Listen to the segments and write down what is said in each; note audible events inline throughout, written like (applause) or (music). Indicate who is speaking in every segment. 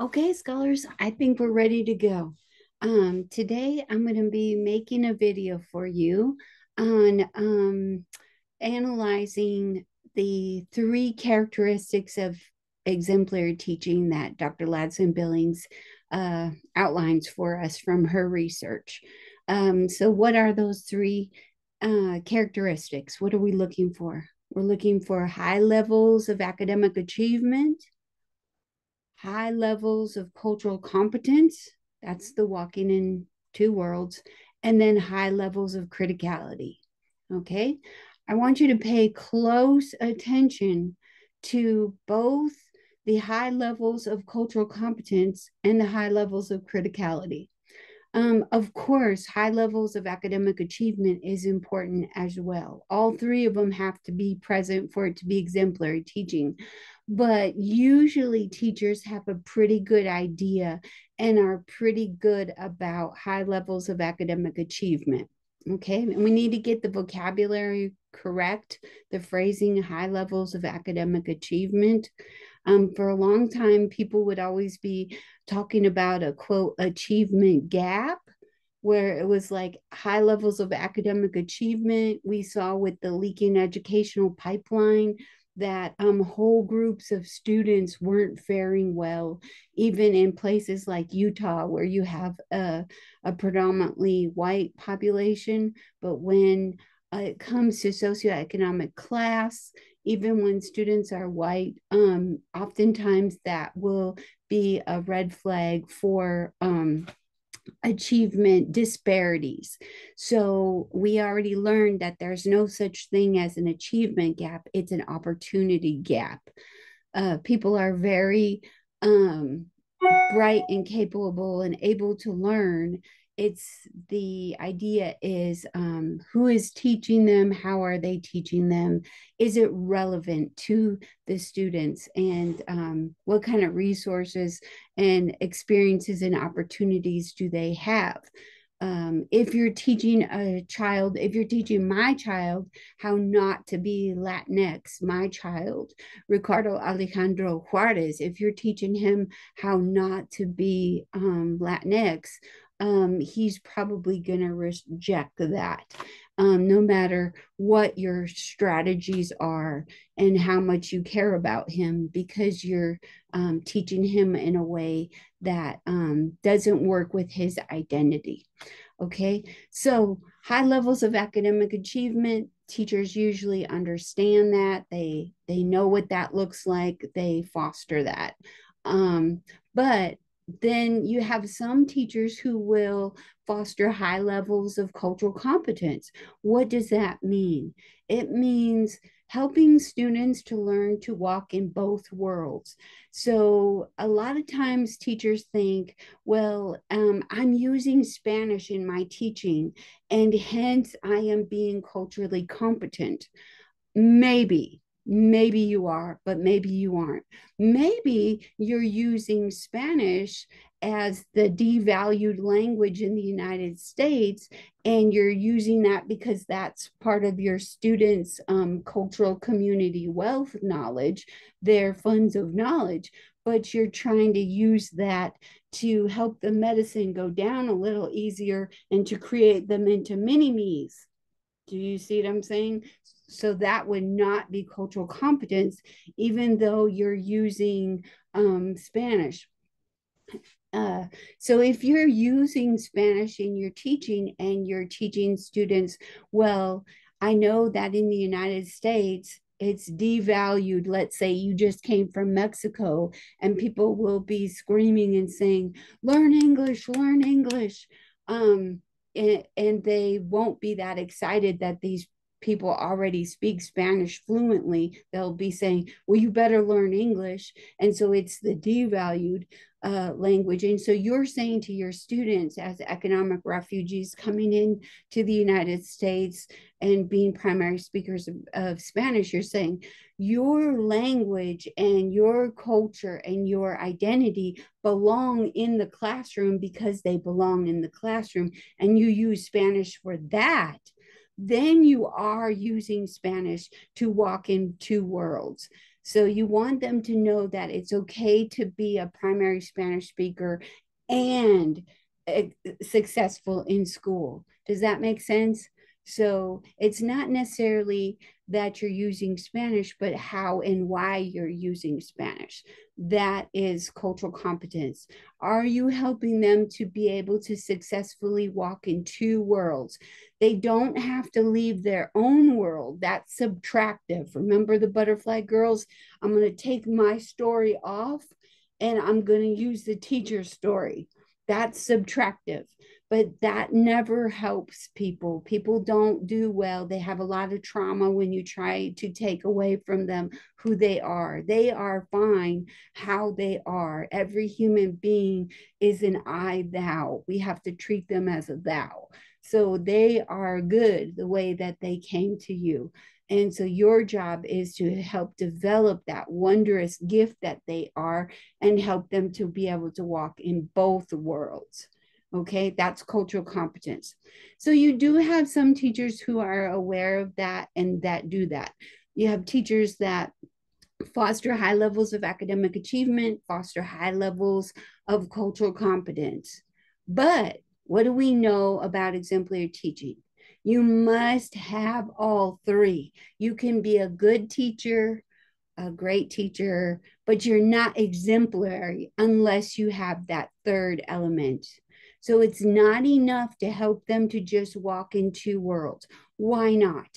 Speaker 1: Okay, scholars, I think we're ready to go. Um, today, I'm going to be making a video for you on um, analyzing the three characteristics of exemplary teaching that Dr. Ladson Billings uh, outlines for us from her research. Um, so, what are those three uh, characteristics? What are we looking for? We're looking for high levels of academic achievement, high levels of cultural competence. That's the walking in two worlds. And then high levels of criticality. Okay. I want you to pay close attention to both the high levels of cultural competence and the high levels of criticality. Um, of course, high levels of academic achievement is important as well. All three of them have to be present for it to be exemplary teaching. But usually, teachers have a pretty good idea and are pretty good about high levels of academic achievement. Okay, and we need to get the vocabulary correct, the phrasing, high levels of academic achievement. Um, for a long time, people would always be talking about a quote achievement gap where it was like high levels of academic achievement we saw with the leaking educational pipeline that um, whole groups of students weren't faring well, even in places like Utah, where you have a, a predominantly white population. But when uh, it comes to socioeconomic class, even when students are white, um, oftentimes that will be a red flag for um, achievement disparities. So we already learned that there's no such thing as an achievement gap, it's an opportunity gap. Uh, people are very um, bright and capable and able to learn it's the idea is um, who is teaching them? How are they teaching them? Is it relevant to the students? And um, what kind of resources and experiences and opportunities do they have? Um, if you're teaching a child, if you're teaching my child how not to be Latinx, my child, Ricardo Alejandro Juarez, if you're teaching him how not to be um, Latinx, um, he's probably going to reject that. Um, no matter what your strategies are and how much you care about him, because you're um, teaching him in a way that um, doesn't work with his identity. Okay, so high levels of academic achievement, teachers usually understand that they they know what that looks like. They foster that, um, but then you have some teachers who will foster high levels of cultural competence. What does that mean? It means helping students to learn to walk in both worlds. So, a lot of times teachers think, well, um, I'm using Spanish in my teaching, and hence I am being culturally competent. Maybe, Maybe you are, but maybe you aren't. Maybe you're using Spanish as the devalued language in the United States, and you're using that because that's part of your students' um, cultural community wealth knowledge, their funds of knowledge. But you're trying to use that to help the medicine go down a little easier and to create them into mini me's. Do you see what I'm saying? So that would not be cultural competence, even though you're using um, Spanish. Uh, so if you're using Spanish in your teaching and you're teaching students, well, I know that in the United States, it's devalued. Let's say you just came from Mexico and people will be screaming and saying, learn English, learn English. Um, and, they won't be that excited that these people already speak Spanish fluently, they'll be saying, well, you better learn English. And so it's the devalued uh, language. And so you're saying to your students as economic refugees coming in to the United States and being primary speakers of, of Spanish, you're saying your language and your culture and your identity belong in the classroom because they belong in the classroom. And you use Spanish for that then you are using Spanish to walk in two worlds. So you want them to know that it's okay to be a primary Spanish speaker and uh, successful in school. Does that make sense? So it's not necessarily that you're using Spanish, but how and why you're using Spanish. That is cultural competence. Are you helping them to be able to successfully walk in two worlds? They don't have to leave their own world. That's subtractive. Remember the butterfly girls? I'm going to take my story off and I'm going to use the teacher's story. That's subtractive but that never helps people. People don't do well. They have a lot of trauma when you try to take away from them who they are. They are fine how they are. Every human being is an I thou. We have to treat them as a thou. So they are good the way that they came to you. And so your job is to help develop that wondrous gift that they are and help them to be able to walk in both worlds. Okay, that's cultural competence. So you do have some teachers who are aware of that and that do that. You have teachers that foster high levels of academic achievement, foster high levels of cultural competence. But what do we know about exemplary teaching? You must have all three. You can be a good teacher, a great teacher, but you're not exemplary unless you have that third element. So it's not enough to help them to just walk in two worlds. Why not?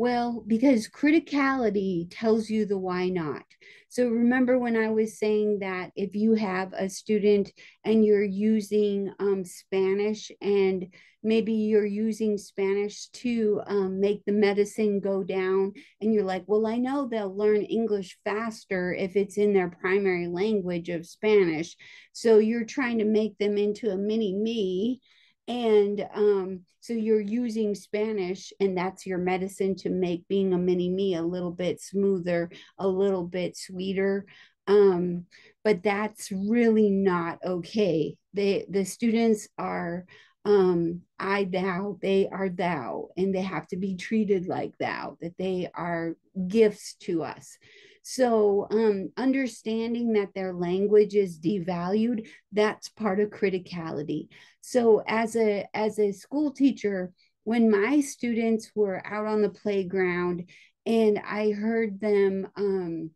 Speaker 1: Well, because criticality tells you the why not. So remember when I was saying that if you have a student and you're using um, Spanish and maybe you're using Spanish to um, make the medicine go down. And you're like, well, I know they'll learn English faster if it's in their primary language of Spanish. So you're trying to make them into a mini me. And um, so you're using Spanish, and that's your medicine to make being a mini me a little bit smoother, a little bit sweeter. Um, but that's really not okay. They, the students are um i thou they are thou and they have to be treated like thou that they are gifts to us so um understanding that their language is devalued that's part of criticality. So as a as a school teacher when my students were out on the playground and i heard them um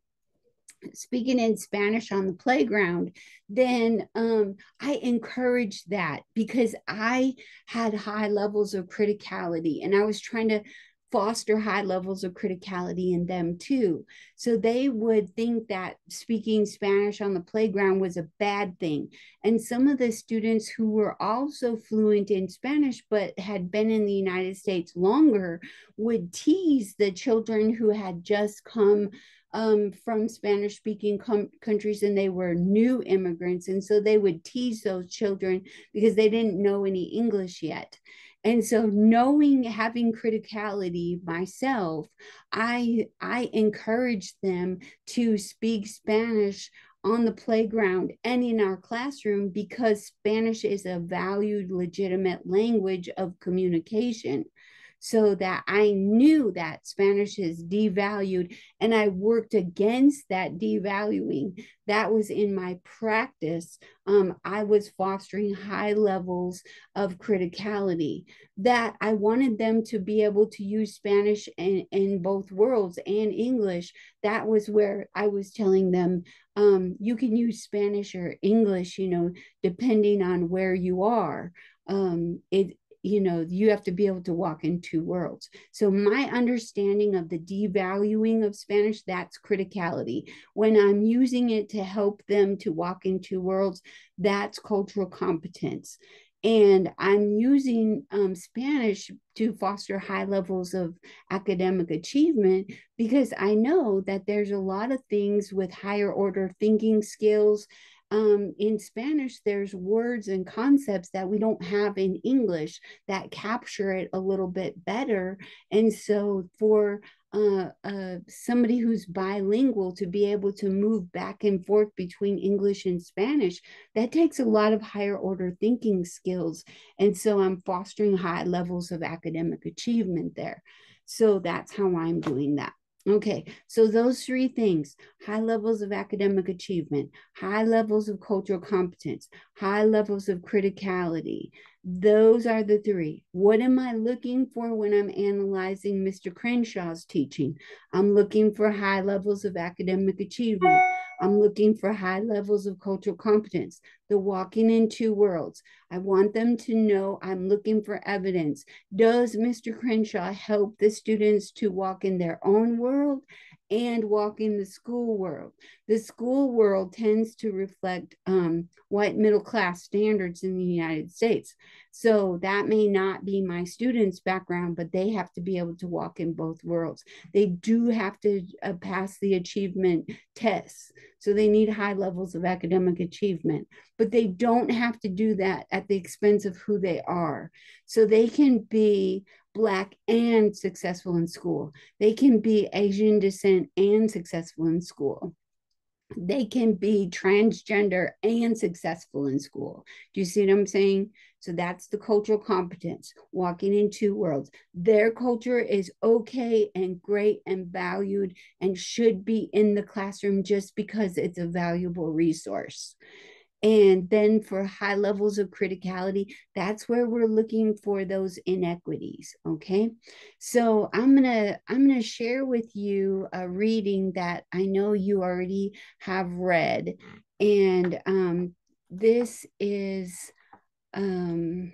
Speaker 1: speaking in Spanish on the playground, then um, I encouraged that because I had high levels of criticality and I was trying to foster high levels of criticality in them too. So they would think that speaking Spanish on the playground was a bad thing. And some of the students who were also fluent in Spanish but had been in the United States longer would tease the children who had just come um, from Spanish speaking com- countries and they were new immigrants. And so they would tease those children because they didn't know any English yet. And so knowing having criticality myself, I I encourage them to speak Spanish on the playground and in our classroom because Spanish is a valued legitimate language of communication so that I knew that Spanish is devalued and I worked against that devaluing. That was in my practice. Um, I was fostering high levels of criticality, that I wanted them to be able to use Spanish in, in both worlds and English. That was where I was telling them um, you can use Spanish or English, you know, depending on where you are. Um, it you know you have to be able to walk in two worlds. So my understanding of the devaluing of spanish that's criticality. When i'm using it to help them to walk in two worlds that's cultural competence. And i'm using um, spanish to foster high levels of academic achievement because i know that there's a lot of things with higher order thinking skills um, in Spanish, there's words and concepts that we don't have in English that capture it a little bit better. And so, for uh, uh, somebody who's bilingual to be able to move back and forth between English and Spanish, that takes a lot of higher order thinking skills. And so, I'm fostering high levels of academic achievement there. So, that's how I'm doing that. Okay, so those three things high levels of academic achievement, high levels of cultural competence, high levels of criticality. Those are the three. What am I looking for when I'm analyzing Mr. Crenshaw's teaching? I'm looking for high levels of academic achievement. I'm looking for high levels of cultural competence. The walking in two worlds. I want them to know I'm looking for evidence. Does Mr. Crenshaw help the students to walk in their own world and walk in the school world. The school world tends to reflect um, white middle class standards in the United States. So that may not be my students' background, but they have to be able to walk in both worlds. They do have to uh, pass the achievement tests. So they need high levels of academic achievement, but they don't have to do that at the expense of who they are. So they can be Black and successful in school. They can be Asian descent and successful in school. They can be transgender and successful in school. Do you see what I'm saying? So that's the cultural competence, walking in two worlds. Their culture is okay and great and valued and should be in the classroom just because it's a valuable resource. And then for high levels of criticality, that's where we're looking for those inequities. Okay. So I'm gonna I'm gonna share with you a reading that I know you already have read. And um, this is um,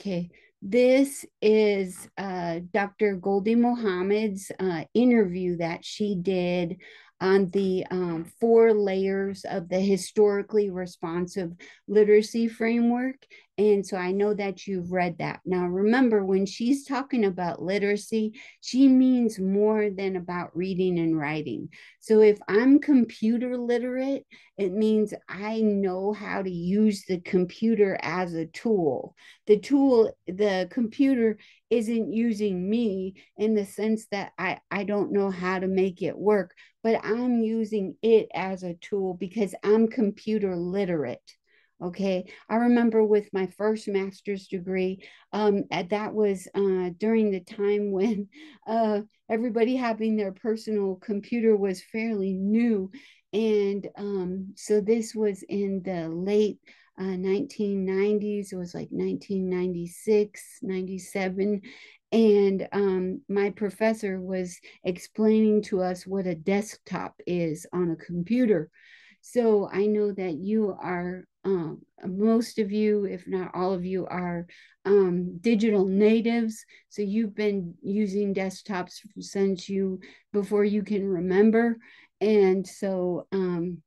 Speaker 1: okay. This is uh, Dr. Gholdy Muhammad's uh, interview that she did on the um, four layers of the historically responsive literacy framework. And so I know that you've read that. Now, remember, when she's talking about literacy, she means more than about reading and writing. So if I'm computer literate, it means I know how to use the computer as a tool. The tool, the computer isn't using me in the sense that I, I don't know how to make it work, but I'm using it as a tool because I'm computer literate. Okay. I remember with my first master's degree, um, that was uh, during the time when (laughs) uh, everybody having their personal computer was fairly new. And um, so this was in the late uh, 1990s. It was like 1996, 97. And um, my professor was explaining to us what a desktop is on a computer. So I know that you are, um, most of you, if not all of you, are um, digital natives. So you've been using desktops since you, before you can remember. And so um,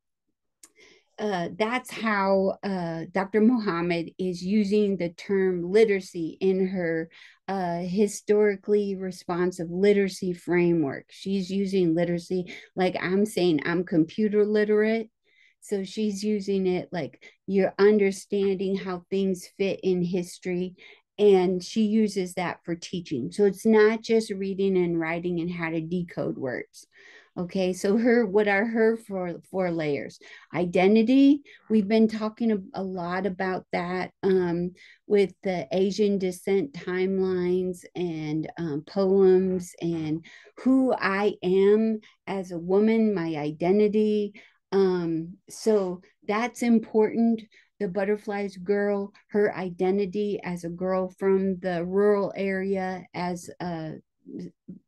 Speaker 1: uh, that's how uh, Dr. Muhammad is using the term literacy in her uh, historically responsive literacy framework. She's using literacy like I'm saying, I'm computer literate. So she's using it like you're understanding how things fit in history. And she uses that for teaching. So it's not just reading and writing and how to decode words. Okay, so her, what are her four, four layers? Identity, we've been talking a, a lot about that um, with the Asian descent timelines and um, poems and who I am as a woman, my identity. Um, so that's important the butterflies girl, her identity as a girl from the rural area, as a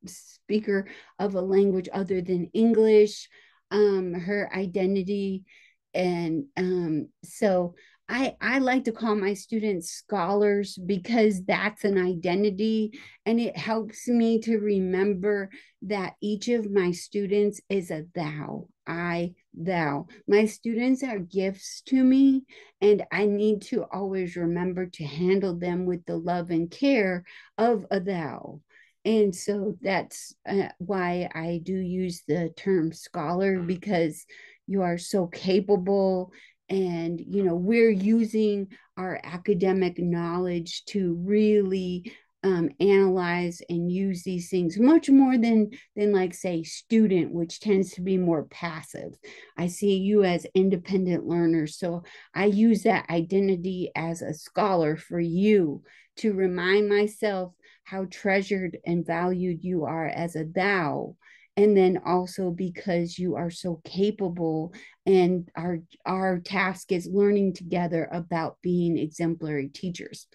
Speaker 1: speaker of a language other than English, um, her identity. And um, so I, I like to call my students scholars because that's an identity and it helps me to remember that each of my students is a thou, I, thou. My students are gifts to me and I need to always remember to handle them with the love and care of a thou. And so that's uh, why I do use the term scholar because you are so capable and you know we're using our academic knowledge to really um, analyze and use these things much more than than like say student which tends to be more passive. I see you as independent learners so i use that identity as a scholar for you to remind myself how treasured and valued you are as a thou. And then also because you are so capable and our our task is learning together about being exemplary teachers.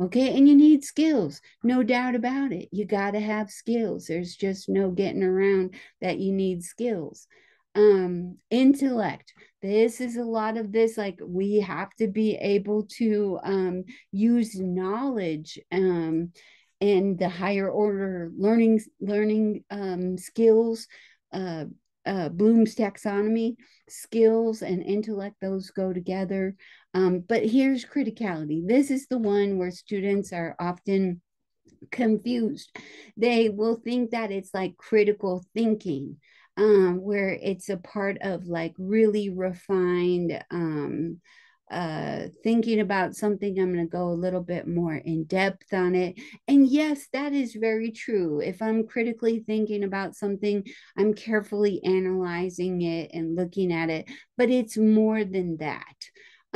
Speaker 1: Okay and you need skills no doubt about it. You got to have skills. There's just no getting around that you need skills. Um intellect. This is a lot of this like we have to be able to um use knowledge um and the higher order learning learning um, skills uh, uh, bloom's taxonomy skills and intellect those go together. Um, but here's criticality. This is the one where students are often confused. They will think that it's like critical thinking um, where it's a part of like really refined um, uh, thinking about something, I'm going to go a little bit more in depth on it. And yes, that is very true. If I'm critically thinking about something, I'm carefully analyzing it and looking at it, but it's more than that.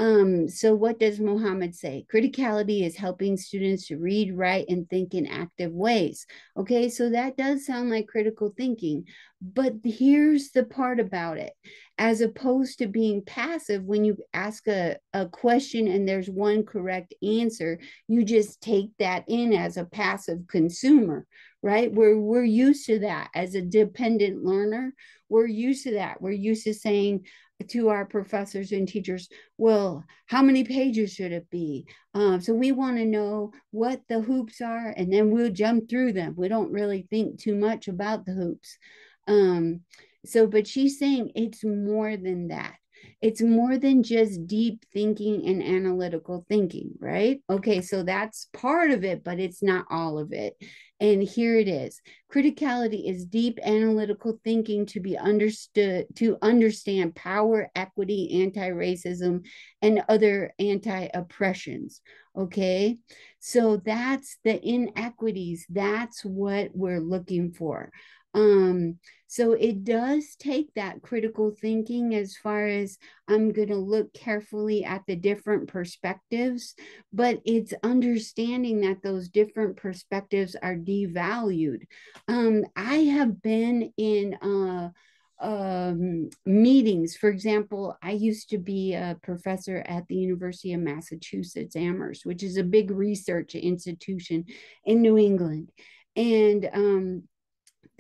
Speaker 1: Um, so what does Muhammad say? Criticality is helping students to read, write, and think in active ways. Okay, so that does sound like critical thinking, but here's the part about it. As opposed to being passive, when you ask a, a question and there's one correct answer, you just take that in as a passive consumer, right? We're, we're used to that as a dependent learner. We're used to that. We're used to saying, to our professors and teachers well how many pages should it be? Um, so we want to know what the hoops are and then we'll jump through them. We don't really think too much about the hoops. Um, so but she's saying it's more than that it's more than just deep thinking and analytical thinking, right? Okay, so that's part of it, but it's not all of it. And here it is. Criticality is deep analytical thinking to be understood, to understand power, equity, anti racism, and other anti oppressions. Okay. So that's the inequities. That's what we're looking for. Um, so it does take that critical thinking as far as I'm going to look carefully at the different perspectives, but it's understanding that those different perspectives are devalued. Um, I have been in uh, um, meetings. For example, I used to be a professor at the University of Massachusetts Amherst, which is a big research institution in New England. And um,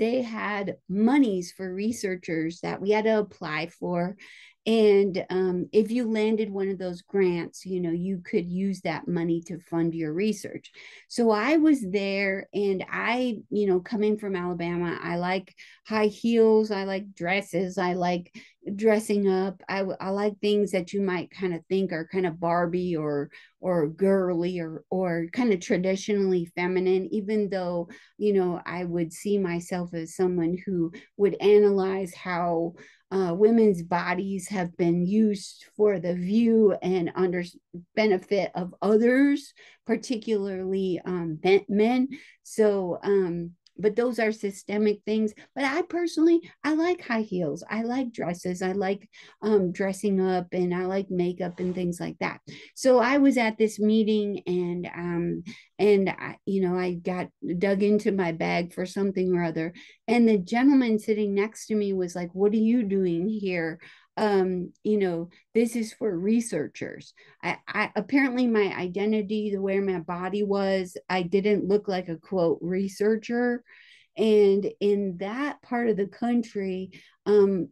Speaker 1: they had monies for researchers that we had to apply for and um, if you landed one of those grants you know you could use that money to fund your research. So i was there and i you know coming from alabama i like high heels i like dresses i like dressing up i, I like things that you might kind of think are kind of barbie or or girly or or kind of traditionally feminine even though you know i would see myself as someone who would analyze how uh, women's bodies have been used for the view and under benefit of others, particularly um, men. So um, but those are systemic things. But i personally i like high heels. I like dresses. I like um, dressing up and i like makeup and things like that. So i was at this meeting and um and I, you know i got dug into my bag for something or other. And the gentleman sitting next to me was like what are you doing here um, you know, this is for researchers. I, I apparently my identity, the way my body was, I didn't look like a quote researcher. And in that part of the country, um,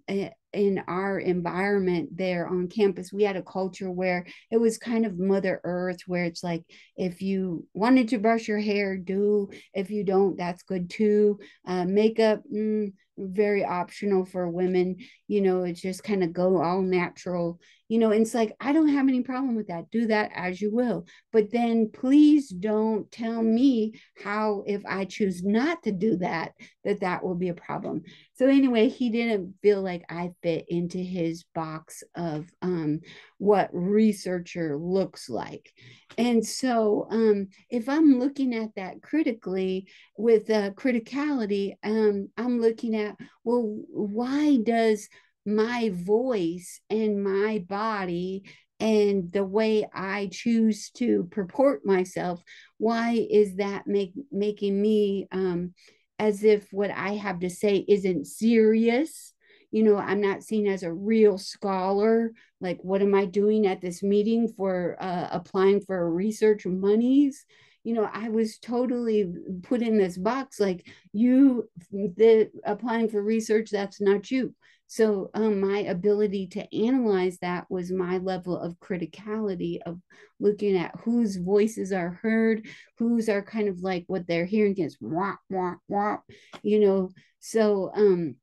Speaker 1: in our environment there on campus, we had a culture where it was kind of Mother Earth, where it's like if you wanted to brush your hair, do. If you don't, that's good too. Uh, makeup, mm, very optional for women you know it's just kind of go all natural you know it's like i don't have any problem with that do that as you will but then please don't tell me how if i choose not to do that that that will be a problem. So anyway he didn't feel like i fit into his box of um, what researcher looks like and so um, if i'm looking at that critically with uh, criticality um, i'm looking at well why does my voice and my body and the way I choose to purport myself, why is that make making me um, as if what I have to say isn't serious? You know, I'm not seen as a real scholar. Like, what am I doing at this meeting for uh, applying for research monies? you know, I was totally put in this box like you the applying for research, that's not you. So um, my ability to analyze that was my level of criticality of looking at whose voices are heard, whose are kind of like what they're hearing is wah, wah, wah, you know. So um,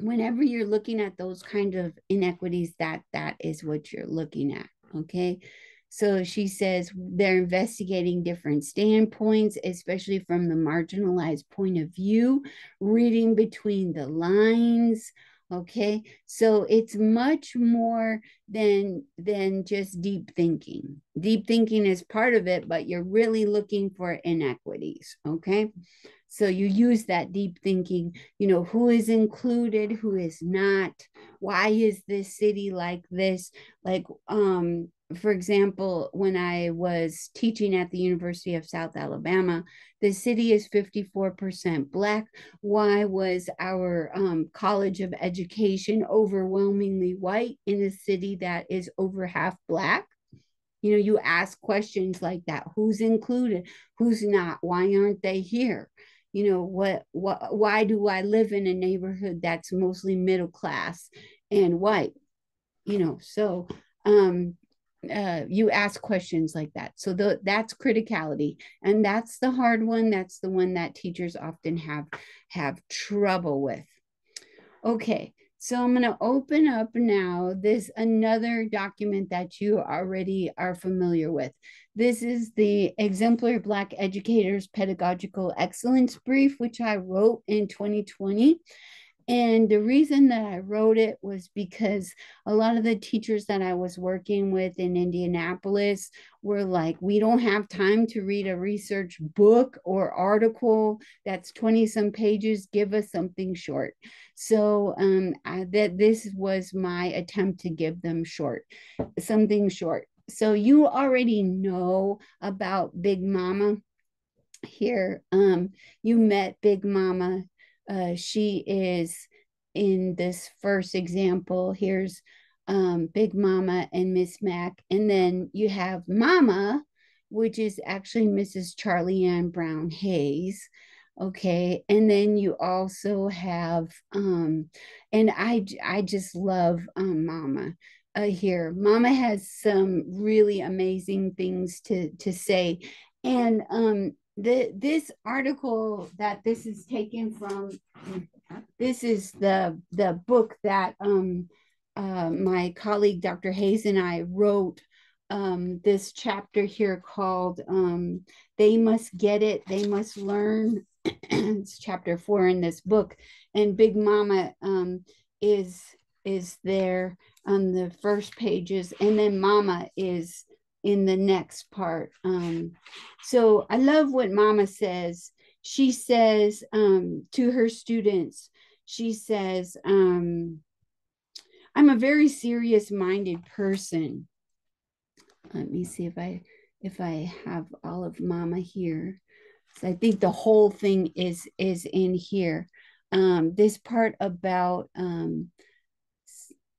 Speaker 1: whenever you're looking at those kind of inequities, that that is what you're looking at. Okay. So she says they're investigating different standpoints, especially from the marginalized point of view, reading between the lines, okay so it's much more than than just deep thinking deep thinking is part of it but you're really looking for inequities okay so you use that deep thinking you know who is included who is not why is this city like this like um for example, when I was teaching at the University of South Alabama, the city is 54% Black. Why was our um, College of Education overwhelmingly white in a city that is over half Black? You know, you ask questions like that who's included, who's not, why aren't they here? You know, what, what, why do I live in a neighborhood that's mostly middle class and white? You know, so um, uh, you ask questions like that. So the, that's criticality, and that's the hard one. That's the one that teachers often have have trouble with. Okay, so I'm going to open up now this another document that you already are familiar with. This is the Exemplary Black Educators Pedagogical Excellence Brief, which I wrote in 2020. And the reason that I wrote it was because a lot of the teachers that I was working with in Indianapolis were like, we don't have time to read a research book or article that's 20 some pages. Give us something short. So um, I, that this was my attempt to give them short, something short. So you already know about Big Mama here. Um, you met Big Mama uh, she is in this first example. Here's um, Big Mama and Miss Mac. And then you have Mama, which is actually Mrs. Charlie Ann Brown Hayes. Okay. And then you also have, um, and I, I just love um, Mama. Uh, here, Mama has some really amazing things to to say, and um, the this article that this is taken from this is the the book that um uh, my colleague Dr. Hayes and I wrote um, this chapter here called um, They Must Get It, They Must Learn. (clears throat) it's chapter four in this book. And Big Mama um, is is there on the first pages. And then Mama is in the next part. Um, so I love what Mama says. She says um, to her students, she says, um, I'm a very serious minded person. Let me see if I if I have all of Mama here. So I think the whole thing is is in here. Um, this part about um,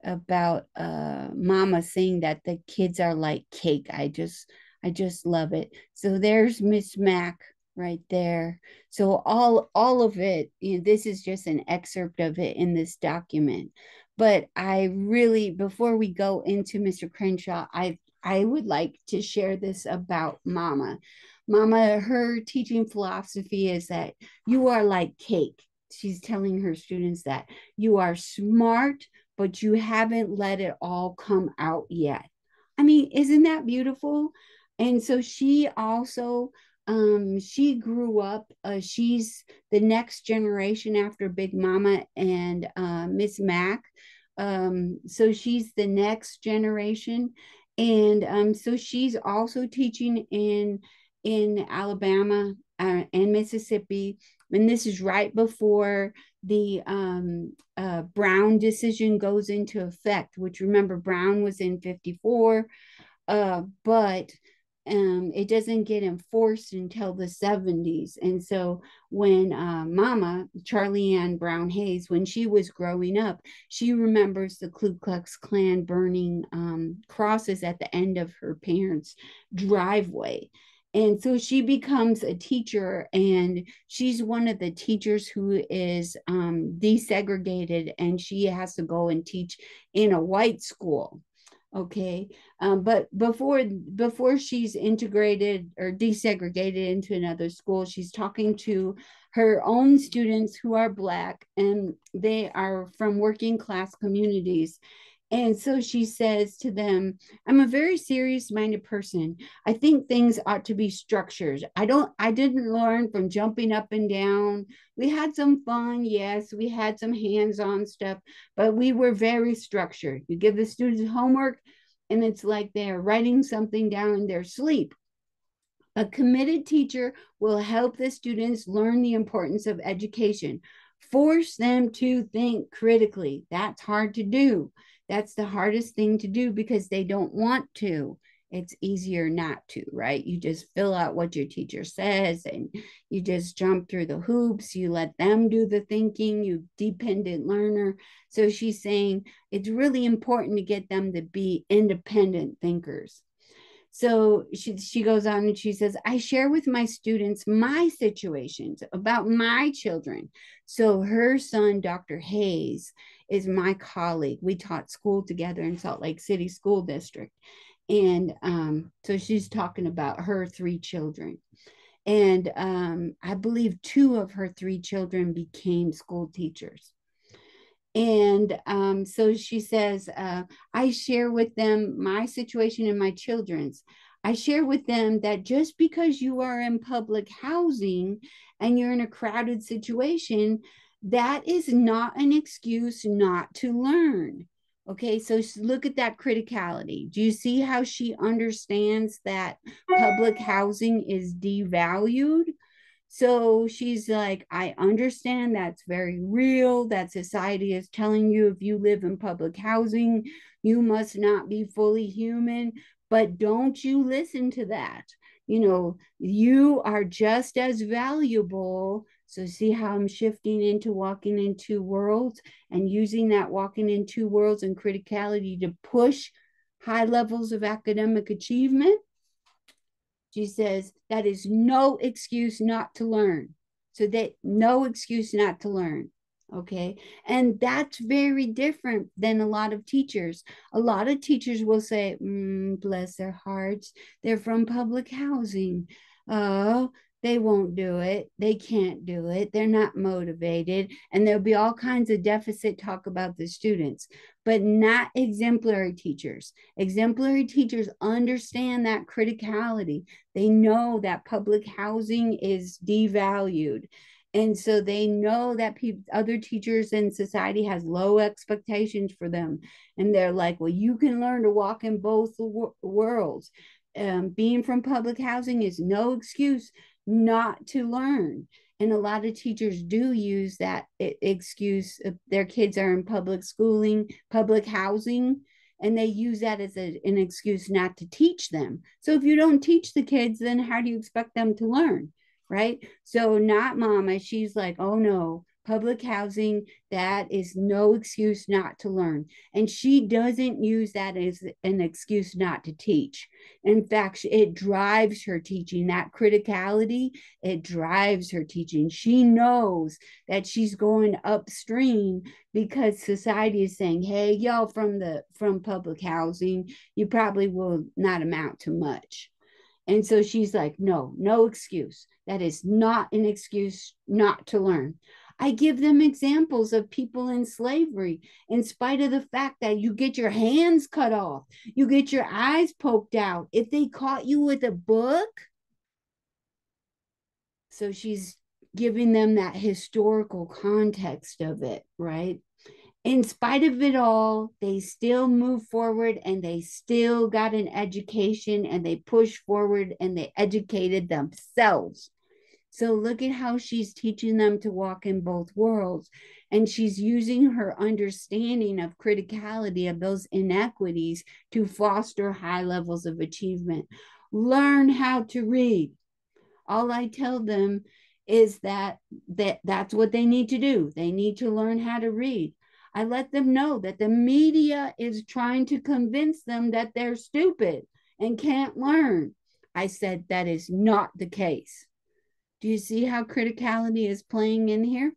Speaker 1: about uh mama saying that the kids are like cake. I just i just love it. So there's miss mac right there. So all all of it you know, this is just an excerpt of it in this document. But i really before we go into mr crenshaw i i would like to share this about mama. Mama her teaching philosophy is that you are like cake. She's telling her students that you are smart but you haven't let it all come out yet. I mean, isn't that beautiful? And so she also um she grew up uh, she's the next generation after big mama and uh, miss mac um so she's the next generation and um so she's also teaching in in alabama uh, and mississippi and this is right before the um, uh, Brown decision goes into effect, which remember Brown was in 54, uh, but um, it doesn't get enforced until the 70s. And so when uh, Mama, Charlie Ann Brown Hayes, when she was growing up, she remembers the Ku Klux Klan burning um, crosses at the end of her parents' driveway. And so she becomes a teacher, and she's one of the teachers who is um, desegregated, and she has to go and teach in a white school okay? Um, but before before she's integrated or desegregated into another school she's talking to her own students who are black and they are from working class communities and so she says to them, I'm a very serious minded person. I think things ought to be structured. I don't, I didn't learn from jumping up and down. We had some fun. Yes, we had some hands on stuff, but we were very structured. You give the students homework, and it's like they're writing something down in their sleep. A committed teacher will help the students learn the importance of education. Force them to think critically. That's hard to do. That's the hardest thing to do because they don't want to. It's easier not to, right? You just fill out what your teacher says and you just jump through the hoops. You let them do the thinking, you dependent learner. So she's saying it's really important to get them to be independent thinkers. So she, she goes on and she says, I share with my students my situations about my children. So her son, Dr. Hayes, is my colleague. We taught school together in Salt Lake City School District. And um, so she's talking about her three children. And um, I believe two of her three children became school teachers. And um, so she says, uh, I share with them my situation and my children's. I share with them that just because you are in public housing and you're in a crowded situation, that is not an excuse not to learn. Okay, so look at that criticality. Do you see how she understands that public housing is devalued? So she's like, I understand that's very real, that society is telling you if you live in public housing, you must not be fully human. But don't you listen to that. You know, you are just as valuable so see how I'm shifting into walking in two worlds and using that walking in two worlds and criticality to push high levels of academic achievement. She says that is no excuse not to learn. So that no excuse not to learn. Okay. And that's very different than a lot of teachers. A lot of teachers will say, mm, bless their hearts, they're from public housing. Oh, they won't do it. They can't do it. They're not motivated. And there'll be all kinds of deficit talk about the students, but not exemplary teachers. Exemplary teachers understand that criticality. They know that public housing is devalued. And so they know that people, other teachers in society has low expectations for them. And they're like, well, you can learn to walk in both worlds. Um, being from public housing is no excuse not to learn. And a lot of teachers do use that excuse their kids are in public schooling, public housing, and they use that as a, an excuse not to teach them. So if you don't teach the kids, then how do you expect them to learn? Right. So, not mama, she's like, oh no, public housing, that is no excuse not to learn. And she doesn't use that as an excuse not to teach. In fact, it drives her teaching. That criticality, it drives her teaching. She knows that she's going upstream because society is saying, hey, y'all from the from public housing, you probably will not amount to much. And so she's like, no, no excuse. That is not an excuse not to learn. I give them examples of people in slavery, in spite of the fact that you get your hands cut off, you get your eyes poked out. If they caught you with a book, so she's giving them that historical context of it, right? In spite of it all, they still move forward and they still got an education and they push forward and they educated themselves. So look at how she's teaching them to walk in both worlds. And she's using her understanding of criticality of those inequities to foster high levels of achievement. Learn how to read. All I tell them is that, that that's what they need to do. They need to learn how to read. I let them know that the media is trying to convince them that they're stupid and can't learn. I said that is not the case. Do you see how criticality is playing in here?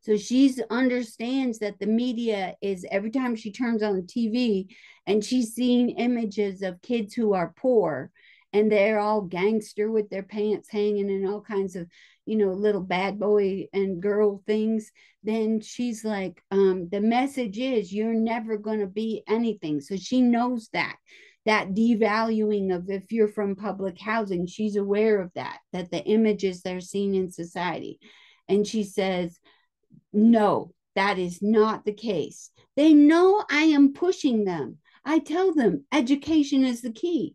Speaker 1: So she understands that the media is every time she turns on the TV and she's seeing images of kids who are poor and they're all gangster with their pants hanging and all kinds of you know little bad boy and girl things then she's like um the message is you're never going to be anything so she knows that that devaluing of if you're from public housing she's aware of that that the images they're seeing in society and she says no that is not the case they know i am pushing them i tell them education is the key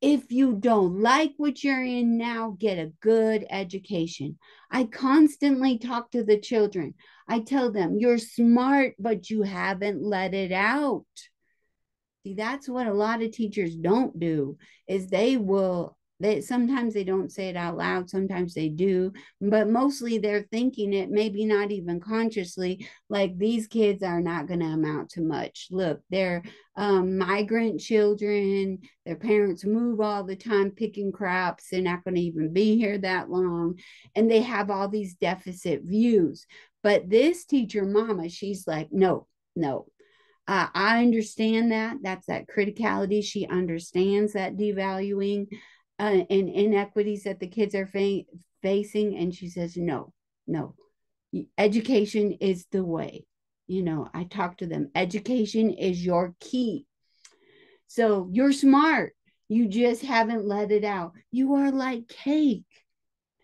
Speaker 1: if you don't like what you're in now, get a good education. I constantly talk to the children. I tell them, you're smart, but you haven't let it out. See, that's what a lot of teachers don't do is they will they sometimes they don't say it out loud sometimes they do but mostly they're thinking it maybe not even consciously like these kids are not going to amount to much. Look they're um, migrant children their parents move all the time picking crops they're not going to even be here that long and they have all these deficit views. But this teacher mama she's like no no uh, I understand that. That's that criticality. She understands that devaluing uh, and inequities that the kids are fa- facing. And she says, no, no, education is the way. You know, I talk to them. Education is your key. So you're smart. You just haven't let it out. You are like cake.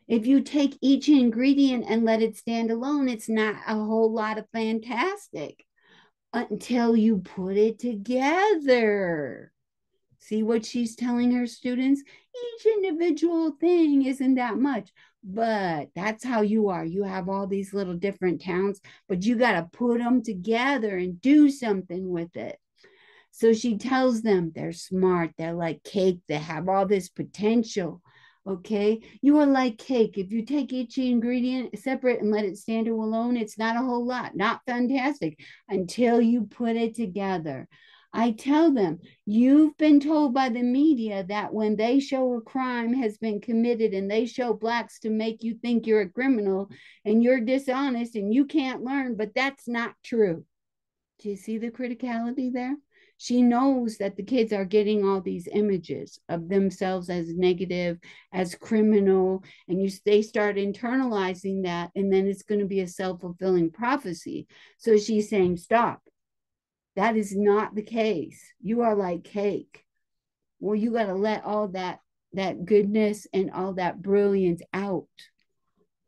Speaker 1: If you take each ingredient and let it stand alone, it's not a whole lot of fantastic until you put it together. See what she's telling her students? Each individual thing isn't that much, but that's how you are. You have all these little different towns, but you got to put them together and do something with it. So she tells them they're smart, they're like cake, they have all this potential. Okay, you are like cake. If you take each ingredient separate and let it stand alone, it's not a whole lot, not fantastic until you put it together. I tell them, you've been told by the media that when they show a crime has been committed and they show blacks to make you think you're a criminal and you're dishonest and you can't learn, but that's not true. Do you see the criticality there? She knows that the kids are getting all these images of themselves as negative, as criminal, and you they start internalizing that, and then it's going to be a self-fulfilling prophecy. So she's saying, stop that is not the case. You are like cake. Well, you got to let all that that goodness and all that brilliance out.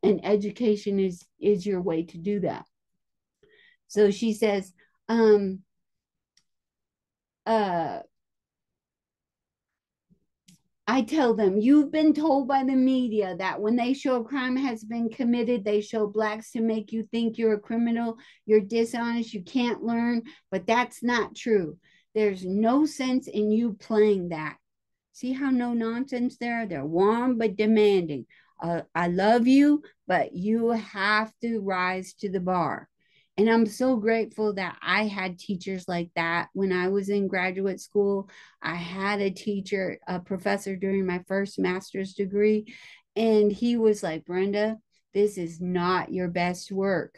Speaker 1: And education is is your way to do that. So she says, um, uh, I tell them, you've been told by the media that when they show a crime has been committed, they show blacks to make you think you're a criminal, you're dishonest, you can't learn, but that's not true. There's no sense in you playing that. See how no nonsense there? They're warm but demanding. Uh, I love you, but you have to rise to the bar. And I'm so grateful that I had teachers like that when I was in graduate school. I had a teacher, a professor during my first master's degree, and he was like, Brenda, this is not your best work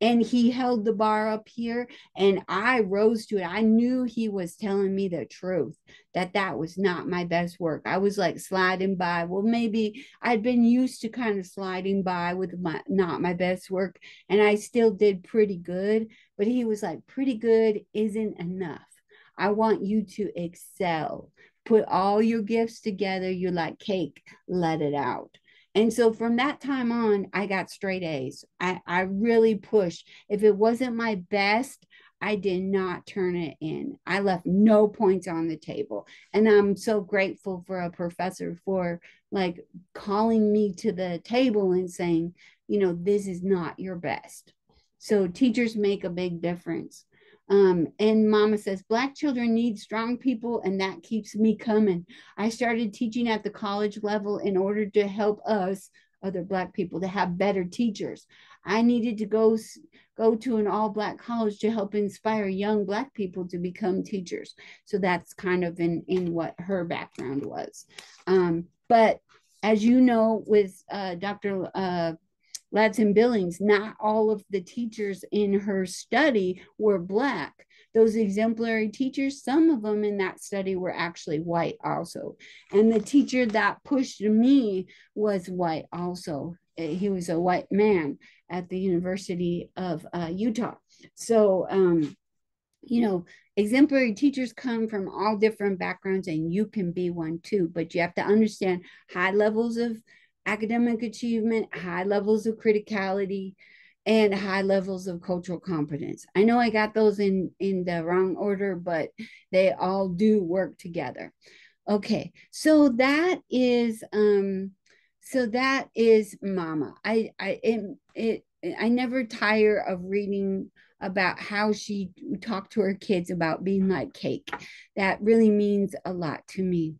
Speaker 1: and he held the bar up here and i rose to it. I knew he was telling me the truth that that was not my best work. I was like sliding by. Well maybe i'd been used to kind of sliding by with my not my best work and i still did pretty good but he was like pretty good isn't enough. I want you to excel. Put all your gifts together. You're like cake let it out and so from that time on, I got straight A's. I, I really pushed. If it wasn't my best, I did not turn it in. I left no points on the table. And I'm so grateful for a professor for like calling me to the table and saying, you know, this is not your best. So teachers make a big difference. Um, and mama says, Black children need strong people, and that keeps me coming. I started teaching at the college level in order to help us, other Black people, to have better teachers. I needed to go go to an all black college to help inspire young black people to become teachers so that's kind of in in what her background was um, but as you know with uh, dr uh, Ladson Billings, not all of the teachers in her study were Black. Those exemplary teachers, some of them in that study were actually white also. And the teacher that pushed me was white also. He was a white man at the University of uh, Utah. So, um, you know, exemplary teachers come from all different backgrounds, and you can be one too. But you have to understand high levels of academic achievement, high levels of criticality, and high levels of cultural competence. I know I got those in in the wrong order, but they all do work together. Okay, so that is um so that is mama i i it, it i never tire of reading about how she talked to her kids about being like cake that really means a lot to me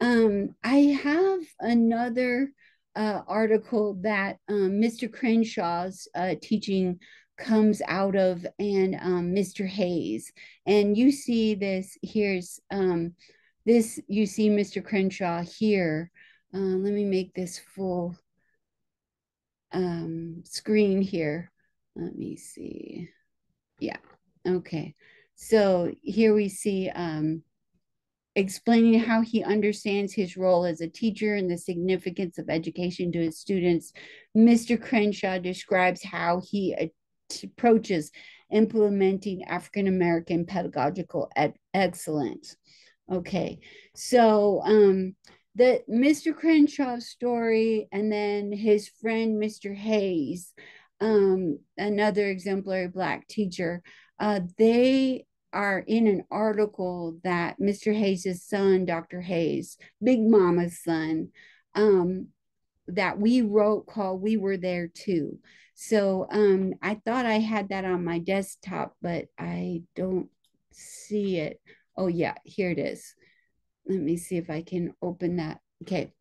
Speaker 1: um i have another uh, article that um, mr crenshaw's uh, teaching comes out of and um, mr hayes and you see this here's um, this you see mr crenshaw here uh, let me make this full um, screen here. Let me see. Yeah, okay. So here we see um, explaining how he understands his role as a teacher and the significance of education to his students. Mr. Crenshaw describes how he approaches implementing African American pedagogical excellence. Okay, so um, the Mr. Crenshaw's story and then his friend Mr. Hayes, um, another exemplary black teacher, uh, they are in an article that Mr. Hayes' son, Dr. Hayes, Big Mama's son, um, that we wrote called We Were There Too. So um, I thought I had that on my desktop, but I don't see it. Oh, yeah, here it is let me see if I can open that. Okay.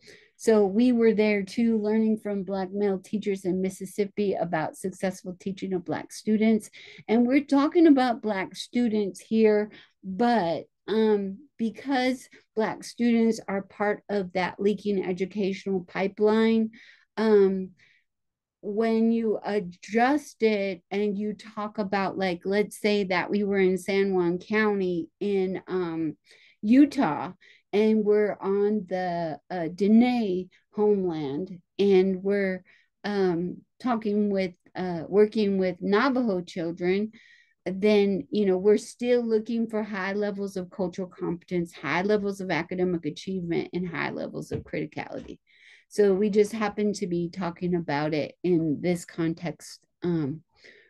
Speaker 1: So we were there too, learning from Black male teachers in Mississippi about successful teaching of Black students. And we're talking about Black students here, but um, because Black students are part of that leaking educational pipeline, um, when you adjust it and you talk about, like, let's say that we were in San Juan County in um, Utah, and we're on the uh, Dene homeland, and we're um, talking with, uh, working with Navajo children, then you know we're still looking for high levels of cultural competence, high levels of academic achievement, and high levels of criticality. So we just happen to be talking about it in this context um,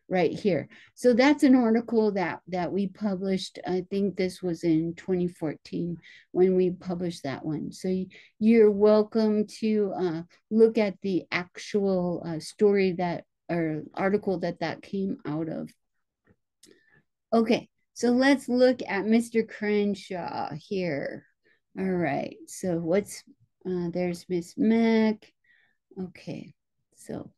Speaker 1: right here. So that's an article that that we published. I think this was in 2014 when we published that one. So you're welcome to uh, look at the actual uh, story that or article that that came out of. Okay, so let's look at Mr. Crenshaw here. All right, so what's, uh, there's Miss Mac. Okay, so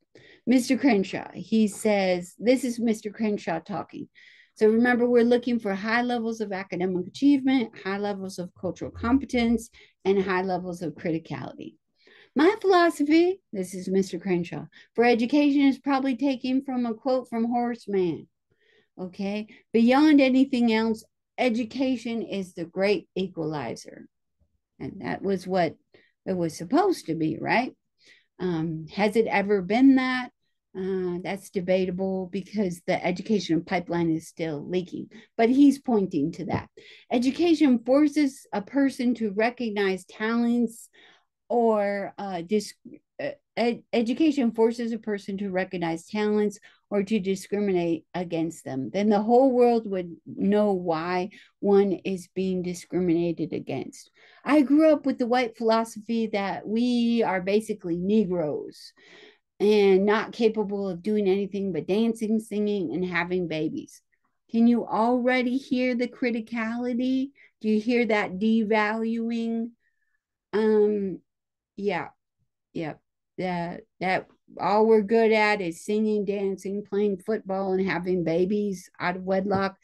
Speaker 1: Mr. Crenshaw, he says, this is Mr. Crenshaw talking. So remember, we're looking for high levels of academic achievement, high levels of cultural competence, and high levels of criticality. My philosophy, this is Mr. Crenshaw, for education is probably taken from a quote from Horace Mann. Okay, beyond anything else, education is the great equalizer. And that was what it was supposed to be, right? Um, has it ever been that? Uh, that's debatable because the education pipeline is still leaking, but he's pointing to that. Education forces a person to recognize talents or uh, dis- uh, ed- education forces a person to recognize talents or to discriminate against them, then the whole world would know why one is being discriminated against. I grew up with the white philosophy that we are basically Negroes and not capable of doing anything but dancing, singing, and having babies. Can you already hear the criticality? Do you hear that devaluing? Um, yeah, yeah. That that all we're good at is singing, dancing, playing football, and having babies out of wedlock.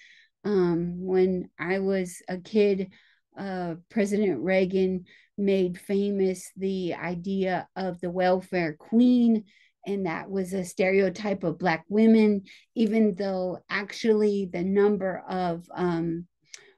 Speaker 1: Um, when I was a kid, uh, President Reagan made famous the idea of the welfare queen and that was a stereotype of black women even though actually the number of um,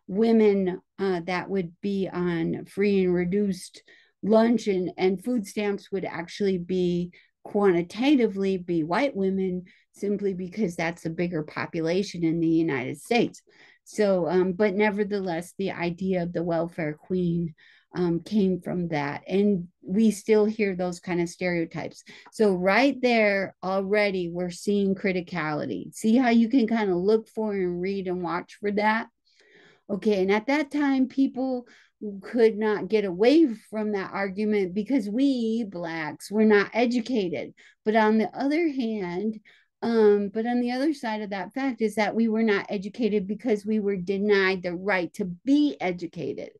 Speaker 1: women uh, that would be on free and reduced lunch and, and food stamps would actually be quantitatively be white women simply because that's a bigger population in the united states. So um, but nevertheless the idea of the welfare queen um, came from that. And we still hear those kind of stereotypes. So, right there already, we're seeing criticality. See how you can kind of look for and read and watch for that? Okay. And at that time, people could not get away from that argument because we blacks were not educated. But on the other hand, um, but on the other side of that fact is that we were not educated because we were denied the right to be educated.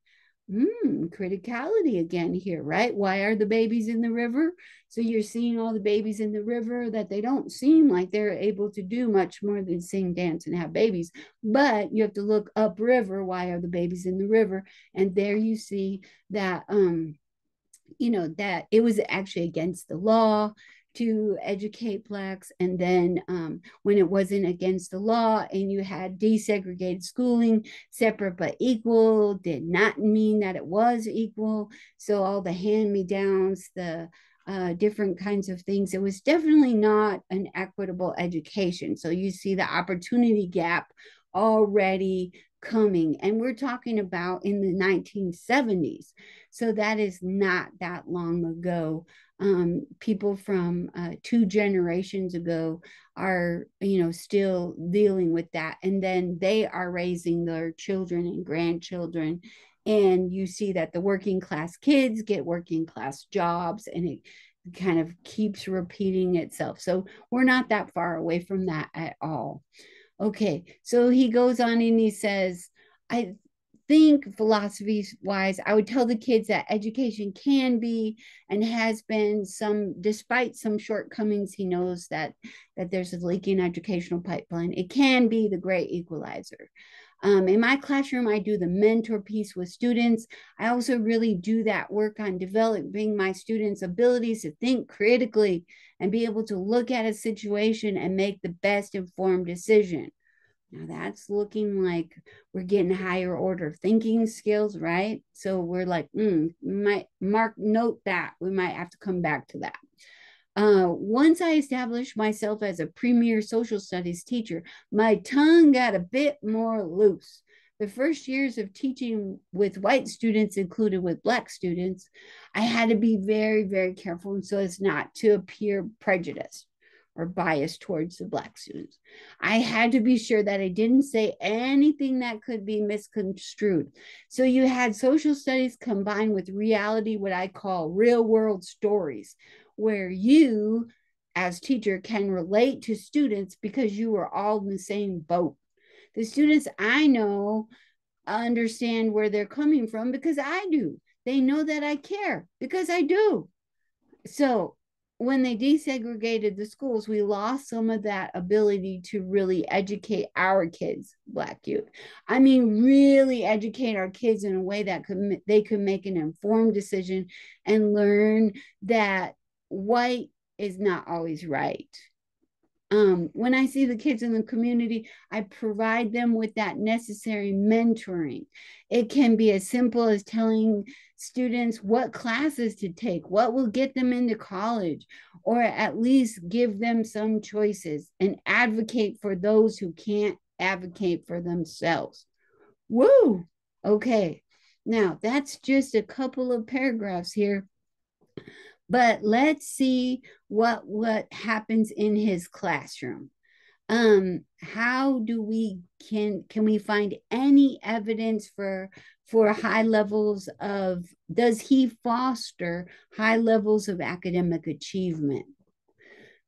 Speaker 1: Hmm, criticality again here, right? Why are the babies in the river? So you're seeing all the babies in the river that they don't seem like they're able to do much more than sing, dance, and have babies. But you have to look upriver. Why are the babies in the river? And there you see that um, you know, that it was actually against the law to educate blacks. And then um, when it wasn't against the law and you had desegregated schooling separate but equal did not mean that it was equal. So all the hand-me-downs the uh, different kinds of things it was definitely not an equitable education. So you see the opportunity gap already coming. And we're talking about in the 1970s so that is not that long ago um, people from uh, two generations ago are you know still dealing with that. And then they are raising their children and grandchildren. And you see that the working class kids get working class jobs and it kind of keeps repeating itself. So we're not that far away from that at all. Okay so he goes on and he says i think philosophies wise, I would tell the kids that education can be and has been some, despite some shortcomings, he knows that that there's a leaking educational pipeline. It can be the great equalizer. Um, in my classroom, I do the mentor piece with students. I also really do that work on developing my students' abilities to think critically and be able to look at a situation and make the best informed decision. Now that's looking like we're getting higher order thinking skills, right? So we're like, mm, might mark note that we might have to come back to that. Uh, once I established myself as a premier social studies teacher, my tongue got a bit more loose. The first years of teaching with white students included with black students, I had to be very, very careful so as not to appear prejudiced or bias towards the black students. I had to be sure that I didn't say anything that could be misconstrued. So you had social studies combined with reality, what I call real world stories, where you as teacher can relate to students because you are all in the same boat. The students I know understand where they're coming from because I do. They know that I care because I do. So when they desegregated the schools, we lost some of that ability to really educate our kids, Black youth. I mean, really educate our kids in a way that could they could make an informed decision and learn that white is not always right. Um, when I see the kids in the community, I provide them with that necessary mentoring. It can be as simple as telling students what classes to take, what will get them into college, or at least give them some choices and advocate for those who can't advocate for themselves. Woo! Okay, now that's just a couple of paragraphs here But let's see what what happens in his classroom. Um, how do we can can we find any evidence for for high levels of does he foster high levels of academic achievement?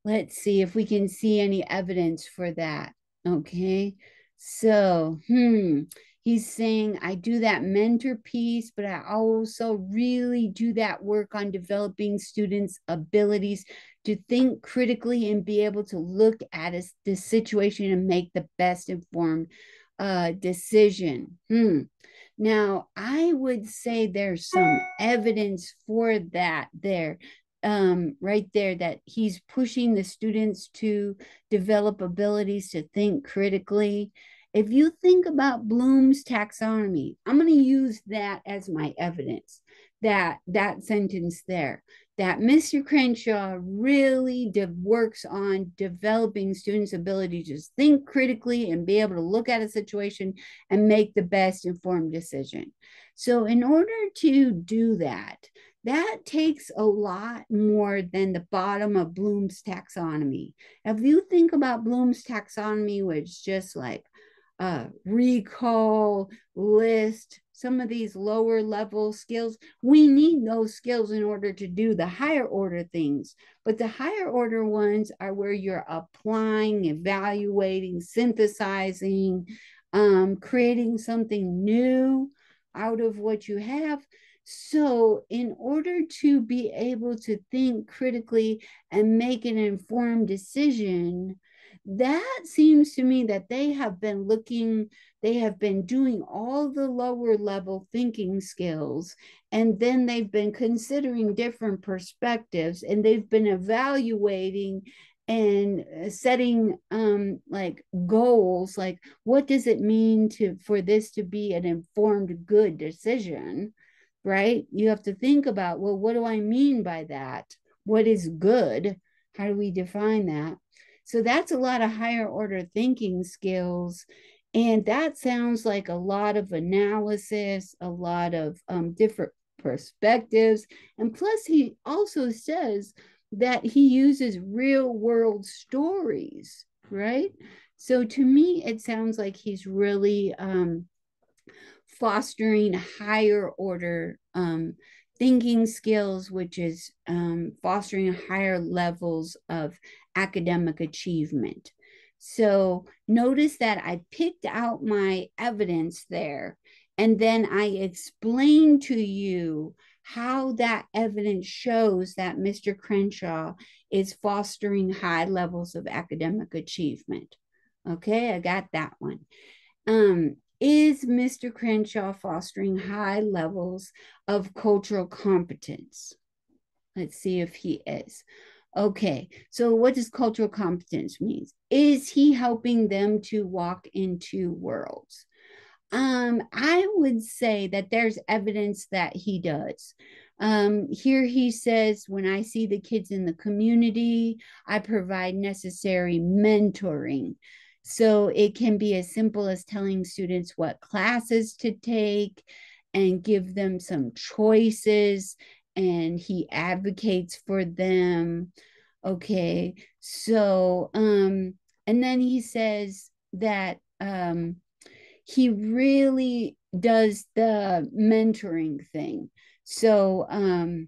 Speaker 1: Let's see if we can see any evidence for that. Okay. So, hmm, he's saying, I do that mentor piece, but I also really do that work on developing students' abilities to think critically and be able to look at a, the situation and make the best informed uh, decision. Hmm. Now, I would say there's some evidence for that there um, right there that he's pushing the students to develop abilities to think critically. If you think about Bloom's taxonomy, I'm going to use that as my evidence that that sentence there that Mr. Crenshaw really de- works on developing students' ability to think critically and be able to look at a situation and make the best informed decision. So, in order to do that, that takes a lot more than the bottom of Bloom's taxonomy. If you think about Bloom's taxonomy, which is just like uh, recall, list, some of these lower level skills, we need those skills in order to do the higher order things. But the higher order ones are where you're applying, evaluating, synthesizing, um, creating something new out of what you have. So, in order to be able to think critically and make an informed decision, that seems to me that they have been looking, they have been doing all the lower level thinking skills, and then they've been considering different perspectives and they've been evaluating and uh, setting um like goals like what does it mean to for this to be an informed good decision right? You have to think about, well, what do I mean by that? What is good? How do we define that? So that's a lot of higher order thinking skills. And that sounds like a lot of analysis, a lot of um, different perspectives. And plus, he also says that he uses real world stories, right? So to me, it sounds like he's really um, fostering higher order um, thinking skills, which is um, fostering higher levels of academic achievement. So notice that I picked out my evidence there, and then I explained to you how that evidence shows that Mr. Crenshaw is fostering high levels of academic achievement. Okay, I got that one. Um, is Mr. Crenshaw fostering high levels of cultural competence? Let's see if he is. Okay, so what does cultural competence mean? Is he helping them to walk into worlds? Um, I would say that there's evidence that he does. Um, here he says, when I see the kids in the community, I provide necessary mentoring. So it can be as simple as telling students what classes to take and give them some choices, and he advocates for them. Okay, so, um, and then he says that um, he really does the mentoring thing. So, um,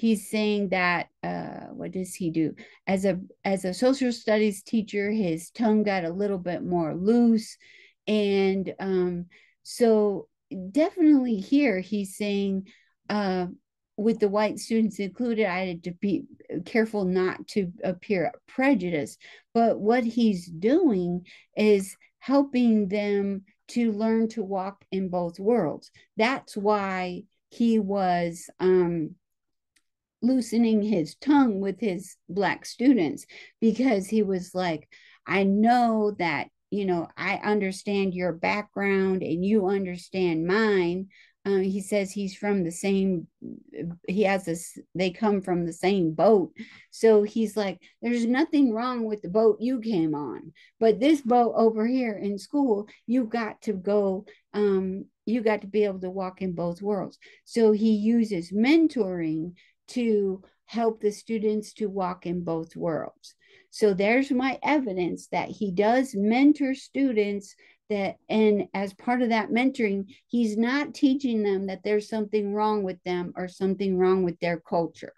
Speaker 1: he's saying that uh, what does he do as a as a social studies teacher his tongue got a little bit more loose and um, so definitely here he's saying uh, with the white students included i had to be careful not to appear prejudiced. But what he's doing is helping them to learn to walk in both worlds. That's why he was um, loosening his tongue with his black students because he was like i know that you know i understand your background and you understand mine um, he says he's from the same he has this they come from the same boat so he's like there's nothing wrong with the boat you came on but this boat over here in school you got to go um, you got to be able to walk in both worlds so he uses mentoring to help the students to walk in both worlds. So there's my evidence that he does mentor students that and as part of that mentoring he's not teaching them that there's something wrong with them or something wrong with their culture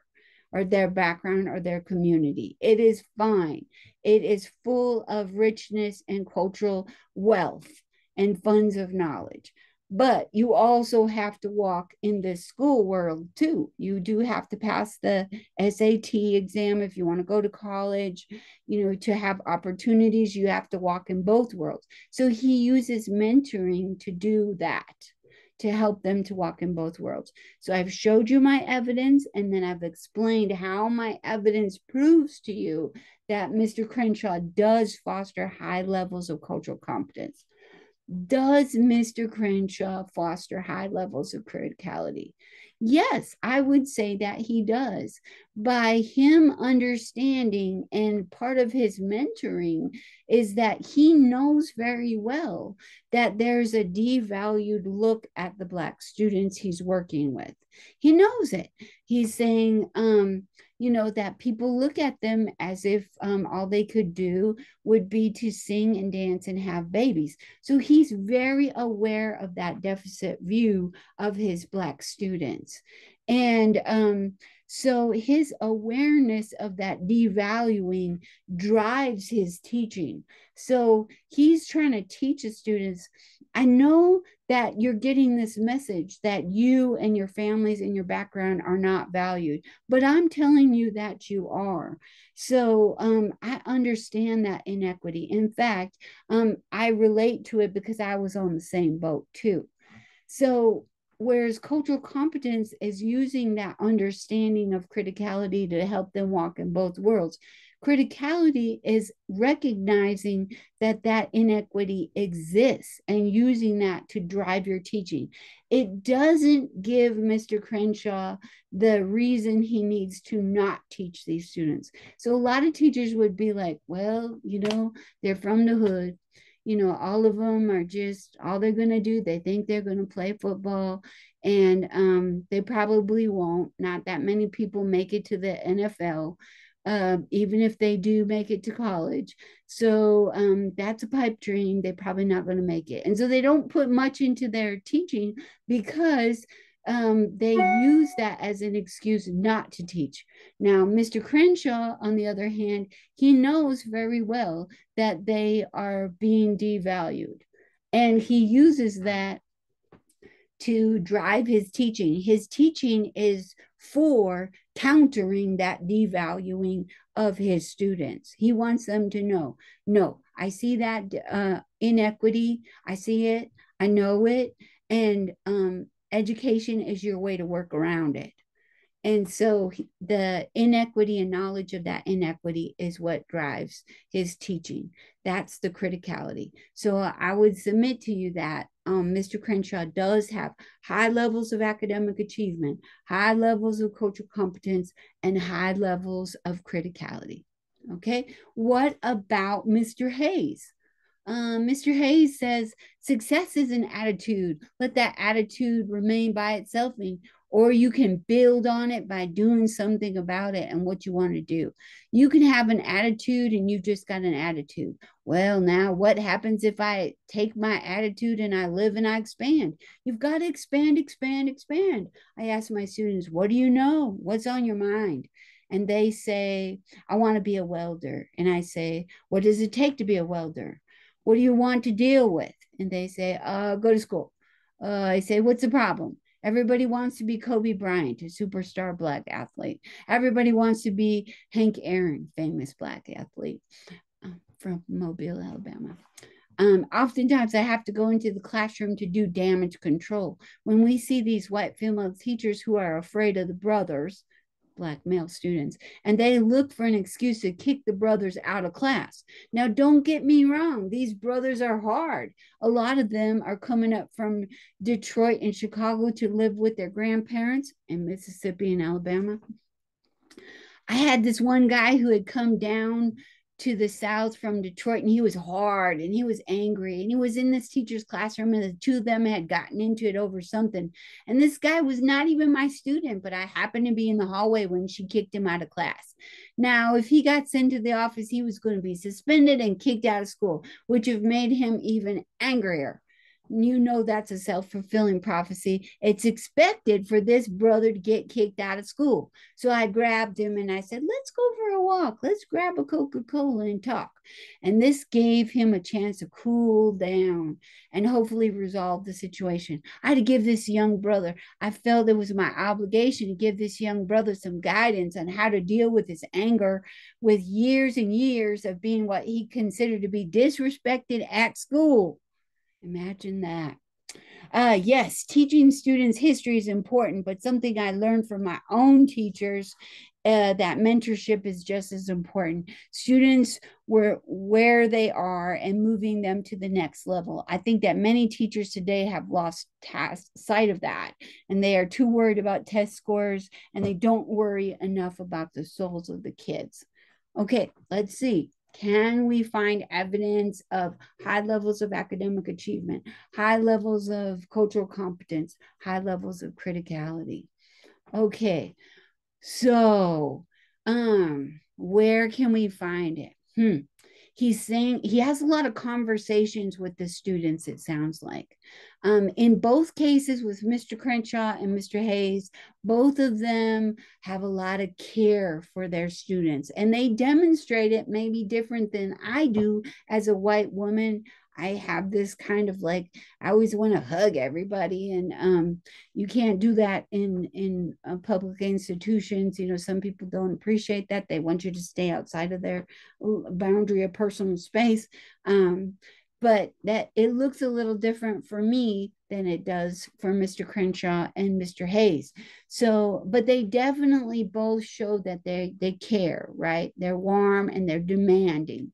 Speaker 1: or their background or their community. It is fine. It is full of richness and cultural wealth and funds of knowledge but you also have to walk in the school world too. You do have to pass the SAT exam if you want to go to college, you know, to have opportunities, you have to walk in both worlds. So he uses mentoring to do that, to help them to walk in both worlds. So I've showed you my evidence and then I've explained how my evidence proves to you that Mr. Crenshaw does foster high levels of cultural competence. Does Mr. Crenshaw foster high levels of criticality? Yes, I would say that he does. By him understanding, and part of his mentoring is that he knows very well that there's a devalued look at the Black students he's working with. He knows it. He's saying, um, you know, that people look at them as if um, all they could do would be to sing and dance and have babies. So he's very aware of that deficit view of his Black students. And um, so his awareness of that devaluing drives his teaching. So he's trying to teach his students I know that you're getting this message that you and your families and your background are not valued, but I'm telling you that you are. So um, I understand that inequity. In fact, um, I relate to it because I was on the same boat too. So whereas cultural competence is using that understanding of criticality to help them walk in both worlds Criticality is recognizing that that inequity exists and using that to drive your teaching. It doesn't give Mr. Crenshaw the reason he needs to not teach these students. So a lot of teachers would be like, well, you know, they're from the hood you know all of them are just all they're going to do they think they're going to play football and um, they probably won't not that many people make it to the nfl um, even if they do make it to college. So um, that's a pipe dream. They're probably not going to make it. And so they don't put much into their teaching because um, they use that as an excuse not to teach. Now, Mr. Crenshaw, on the other hand, he knows very well that they are being devalued. And he uses that to drive his teaching. His teaching is for countering that devaluing of his students. He wants them to know no, I see that uh, inequity, I see it, I know it, and um, education is your way to work around it. And so the inequity and knowledge of that inequity is what drives his teaching. That's the criticality. So I would submit to you that um, Mr. Crenshaw does have high levels of academic achievement, high levels of cultural competence, and high levels of criticality. Okay, what about Mr. Hayes? Um, Mr. Hayes says success is an attitude. Let that attitude remain by itself and or you can build on it by doing something about it and what you want to do. You can have an attitude and you've just got an attitude. Well, now what happens if I take my attitude and I live and I expand? You've got to expand, expand, expand. I ask my students, what do you know? What's on your mind? And they say, I want to be a welder. And I say, What does it take to be a welder? What do you want to deal with? And they say, uh, Go to school. Uh, I say, What's the problem? Everybody wants to be Kobe Bryant, a superstar black athlete. Everybody wants to be Hank Aaron, famous black athlete uh, from Mobile, Alabama. Um, oftentimes, I have to go into the classroom to do damage control. When we see these white female teachers who are afraid of the brothers, black male students, and they look for an excuse to kick the brothers out of class. Now, don't get me wrong, these brothers are hard. A lot of them are coming up from Detroit and Chicago to live with their grandparents in Mississippi and Alabama. I had this one guy who had come down to the south from Detroit and he was hard and he was angry and he was in this teacher's classroom and the two of them had gotten into it over something. And this guy was not even my student, but I happened to be in the hallway when she kicked him out of class. Now, if he got sent to the office, he was going to be suspended and kicked out of school, which have made him even angrier you know that's a self-fulfilling prophecy. It's expected for this brother to get kicked out of school. So i grabbed him and i said let's go for a walk. Let's grab a coca-cola and talk. And this gave him a chance to cool down and hopefully resolve the situation. I had to give this young brother i felt it was my obligation to give this young brother some guidance on how to deal with his anger with years and years of being what he considered to be disrespected at school Imagine that. Uh, yes, teaching students history is important, but something I learned from my own teachers uh, that mentorship is just as important. Students were where they are and moving them to the next level. I think that many teachers today have lost task, sight of that, and they are too worried about test scores and they don't worry enough about the souls of the kids. Okay, let's see. Can we find evidence of high levels of academic achievement, high levels of cultural competence, high levels of criticality? Okay, so um, where can we find it? Hmm he's saying he has a lot of conversations with the students it sounds like. Um, in both cases with mr crenshaw and mr hayes both of them have a lot of care for their students and they demonstrate it maybe different than i do as a white woman I have this kind of like I always want to hug everybody, and um, you can't do that in in uh, public institutions. You know, some people don't appreciate that; they want you to stay outside of their boundary of personal space. Um, but that it looks a little different for me than it does for Mr. Crenshaw and Mr. Hayes. So, but they definitely both show that they they care, right? They're warm and they're demanding.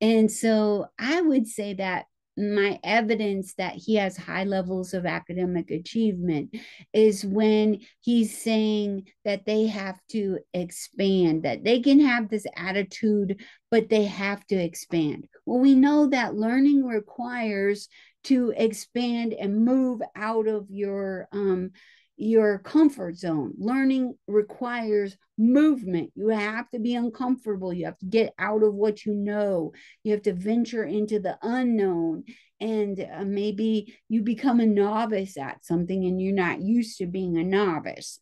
Speaker 1: And so I would say that my evidence that he has high levels of academic achievement is when he's saying that they have to expand, that they can have this attitude, but they have to expand. Well, we know that learning requires to expand and move out of your um, your comfort zone. Learning requires movement. You have to be uncomfortable. You have to get out of what you know. You have to venture into the unknown. And uh, maybe you become a novice at something and you're not used to being a novice.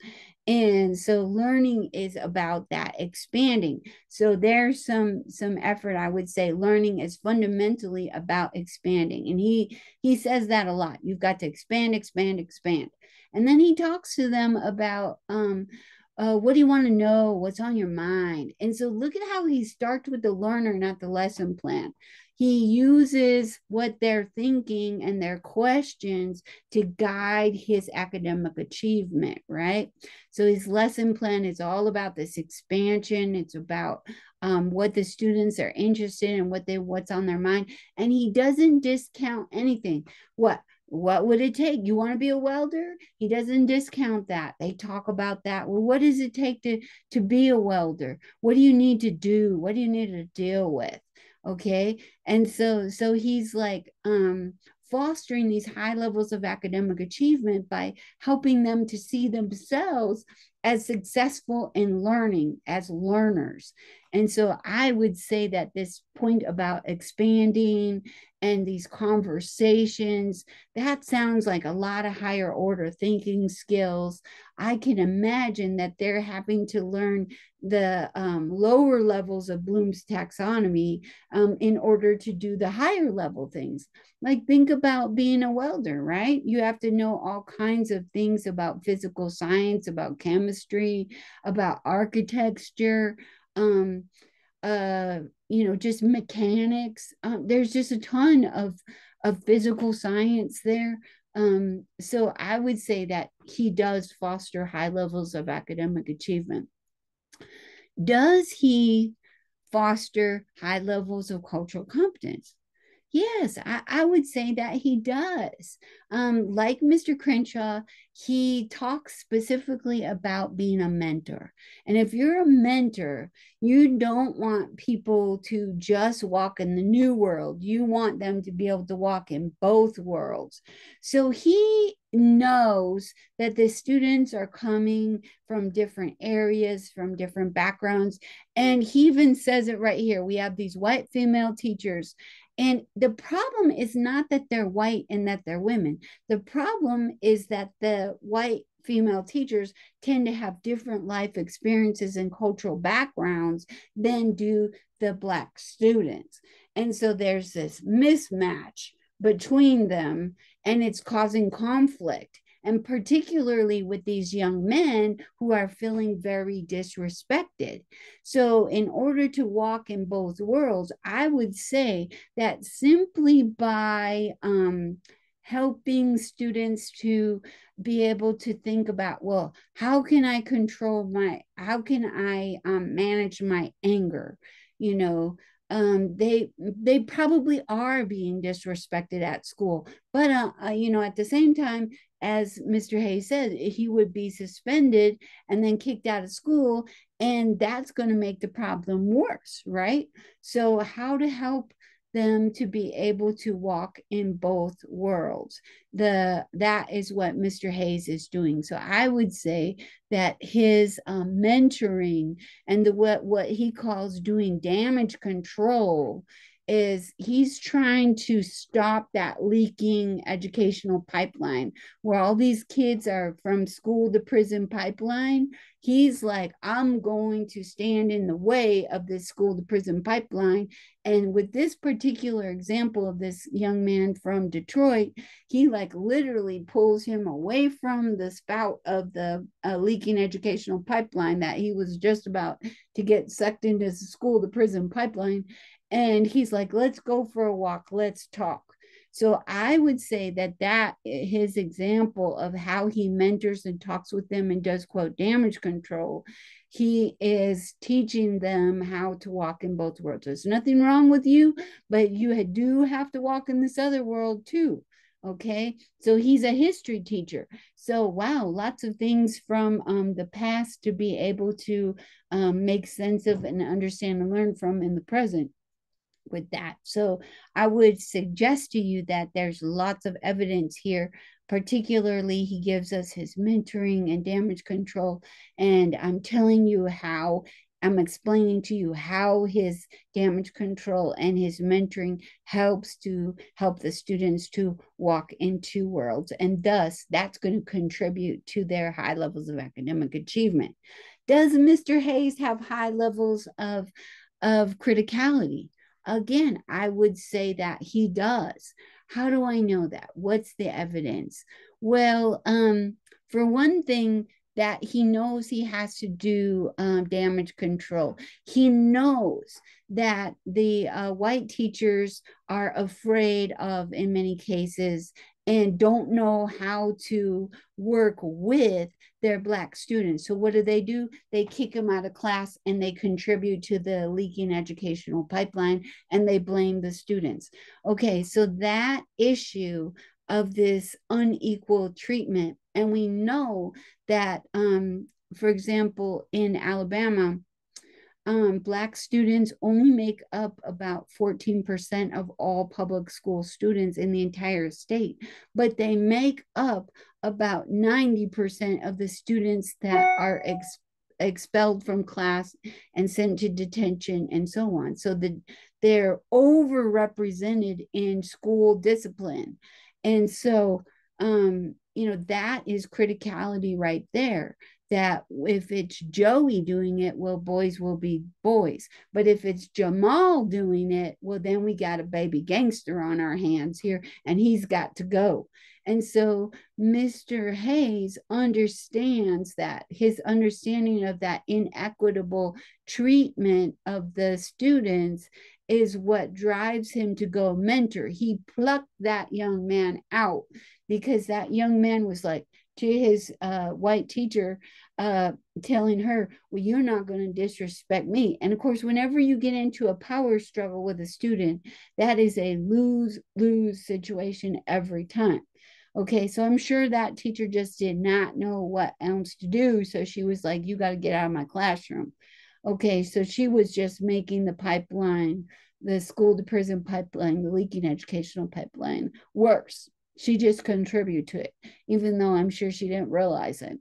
Speaker 1: And so learning is about that expanding. So there's some some effort I would say learning is fundamentally about expanding. And he he says that a lot. You've got to expand, expand, expand. And then he talks to them about um, uh, what do you want to know? What's on your mind? And so look at how he starts with the learner, not the lesson plan. He uses what they're thinking and their questions to guide his academic achievement, right? So his lesson plan is all about this expansion. It's about um, what the students are interested in, what they what's on their mind, and he doesn't discount anything. What what would it take? You want to be a welder? He doesn't discount that. They talk about that. Well, what does it take to to be a welder? What do you need to do? What do you need to deal with? Okay. And so so he's like um fostering these high levels of academic achievement by helping them to see themselves as successful in learning as learners. And so I would say that this point about expanding and these conversations, that sounds like a lot of higher order thinking skills. I can imagine that they're having to learn the um, lower levels of Bloom's taxonomy um, in order to do the higher level things. Like, think about being a welder, right? You have to know all kinds of things about physical science, about chemistry, about architecture. Um, uh, you know, just mechanics. Um, there's just a ton of of physical science there. Um, so I would say that he does foster high levels of academic achievement. Does he foster high levels of cultural competence? Yes, I, I would say that he does. Um, like Mr. Crenshaw, he talks specifically about being a mentor. And if you're a mentor, you don't want people to just walk in the new world. You want them to be able to walk in both worlds. So he knows that the students are coming from different areas, from different backgrounds. And he even says it right here. We have these white female teachers. And the problem is not that they're white and that they're women. The problem is that the white female teachers tend to have different life experiences and cultural backgrounds than do the black students. And so there's this mismatch between them and it's causing conflict and particularly with these young men who are feeling very disrespected. So, in order to walk in both worlds, I would say that simply by um, helping students to be able to think about well how can i control my how can i um, manage my anger you know um, they they probably are being disrespected at school. But uh, uh, you know, at the same time, as Mr. Hayes said, he would be suspended and then kicked out of school, and that's going to make the problem worse, right? So, how to help them to be able to walk in both worlds. The that is what Mr. Hayes is doing. So I would say that his um, mentoring and the what what he calls doing damage control is he's trying to stop that leaking educational pipeline where all these kids are from school to prison pipeline. He's like, I'm going to stand in the way of this school to prison pipeline. And with this particular example of this young man from Detroit, he like literally pulls him away from the spout of the uh, leaking educational pipeline that he was just about to get sucked into the school to prison pipeline and he's like let's go for a walk. Let's talk. So i would say that that his example of how he mentors and talks with them and does quote damage control he is teaching them how to walk in both worlds. There's nothing wrong with you but you do have to walk in this other world too okay? So he's a history teacher. So wow lots of things from um, the past to be able to um, make sense of and understand and learn from in the present with that. So I would suggest to you that there's lots of evidence here. Particularly, he gives us his mentoring and damage control. And I'm telling you how I'm explaining to you how his damage control and his mentoring helps to help the students to walk in two worlds. And thus, that's going to contribute to their high levels of academic achievement. Does Mr. Hayes have high levels of, of criticality? Again, I would say that he does. How do I know that? What's the evidence? Well, um, for one thing, that he knows he has to do um, damage control. He knows that the uh, white teachers are afraid of, in many cases, and don't know how to work with their black students. So what do they do? They kick them out of class and they contribute to the leaking educational pipeline and they blame the students. Okay, so that issue of this unequal treatment and we know that um, for example in Alabama um, Black students only make up about 14% of all public school students in the entire state, but they make up about 90% of the students that are ex- expelled from class and sent to detention and so on. So the, they're overrepresented in school discipline. And so, um, you know, that is criticality right there that if it's Joey doing it, well, boys will be boys. But if it's Jamal doing it, well, then we got a baby gangster on our hands here and he's got to go. And so Mr. Hayes understands that his understanding of that inequitable treatment of the students is what drives him to go mentor. He plucked that young man out because that young man was like to his uh, white teacher, uh, telling her, Well, you're not going to disrespect me. And of course, whenever you get into a power struggle with a student, that is a lose lose situation every time. Okay, so I'm sure that teacher just did not know what else to do. So she was like, You got to get out of my classroom. Okay, so she was just making the pipeline, the school to prison pipeline, the leaking educational pipeline worse. She just contributed to it, even though I'm sure she didn't realize it.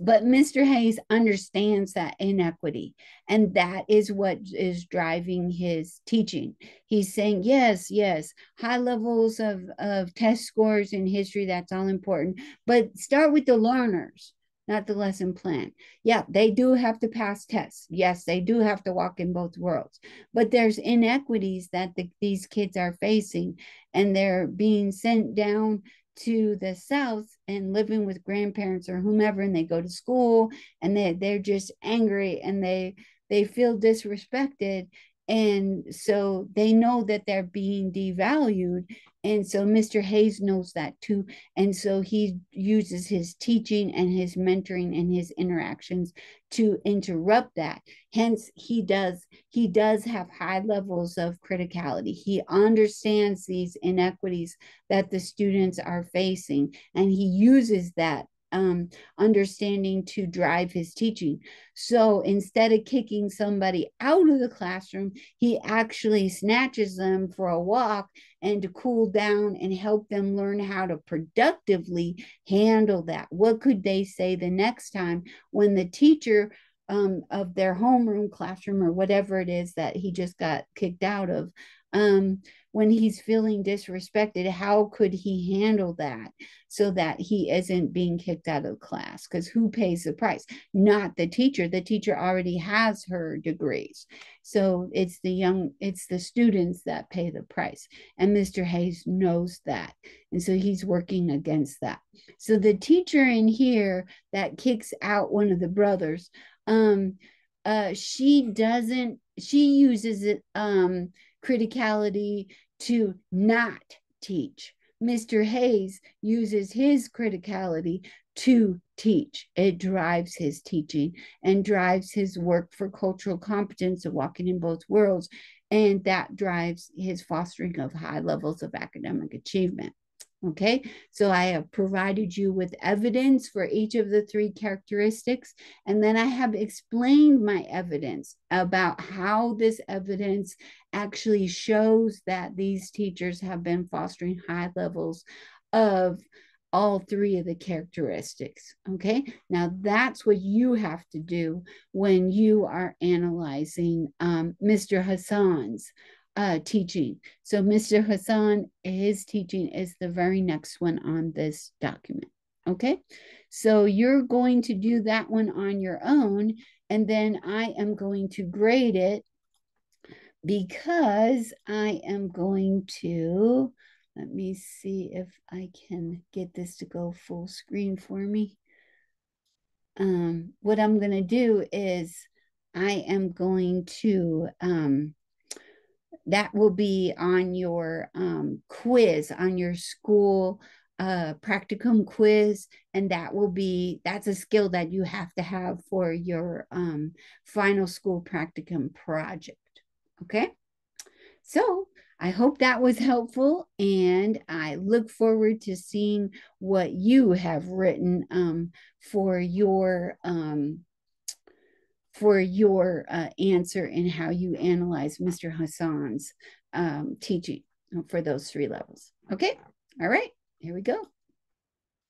Speaker 1: But Mr. Hayes understands that inequity, and that is what is driving his teaching. He's saying, yes, yes, high levels of, of test scores in history, that's all important, but start with the learners not the lesson plan. Yeah, they do have to pass tests. Yes, they do have to walk in both worlds. But there's inequities that the, these kids are facing, and they're being sent down to the south and living with grandparents or whomever and they go to school and they they're just angry and they they feel disrespected and so they know that they're being devalued. And so Mr. Hayes knows that too. And so he uses his teaching and his mentoring and his interactions to interrupt that. Hence, he does he does have high levels of criticality. He understands these inequities that the students are facing, and he uses that um, understanding to drive his teaching. So instead of kicking somebody out of the classroom, he actually snatches them for a walk and to cool down and help them learn how to productively handle that. What could they say the next time when the teacher um, of their homeroom classroom or whatever it is that he just got kicked out of um, when he's feeling disrespected how could he handle that so that he isn't being kicked out of class? Because who pays the price? Not the teacher. The teacher already has her degrees. So it's the young it's the students that pay the price. And mr hayes knows that. And so he's working against that. So the teacher in here that kicks out one of the brothers um uh she doesn't she uses it um criticality to not teach. Mr. Hayes uses his criticality to teach. It drives his teaching and drives his work for cultural competence of walking in both worlds. And that drives his fostering of high levels of academic achievement. Okay, so I have provided you with evidence for each of the three characteristics, and then I have explained my evidence about how this evidence actually shows that these teachers have been fostering high levels of all three of the characteristics. Okay, now that's what you have to do when you are analyzing um, Mr. Hassan's uh, teaching. So Mr. Hassan, his teaching is the very next one on this document. Okay, so you're going to do that one on your own, and then I am going to grade it because I am going to, let me see if I can get this to go full screen for me. Um, what I'm going to do is I am going to um, that will be on your um, quiz, on your school uh, practicum quiz. And that will be, that's a skill that you have to have for your um, final school practicum project. Okay. So I hope that was helpful. And I look forward to seeing what you have written um, for your um, for your uh, answer and how you analyze Mr. Hassan's um, teaching for those three levels. Okay, all right, here we go.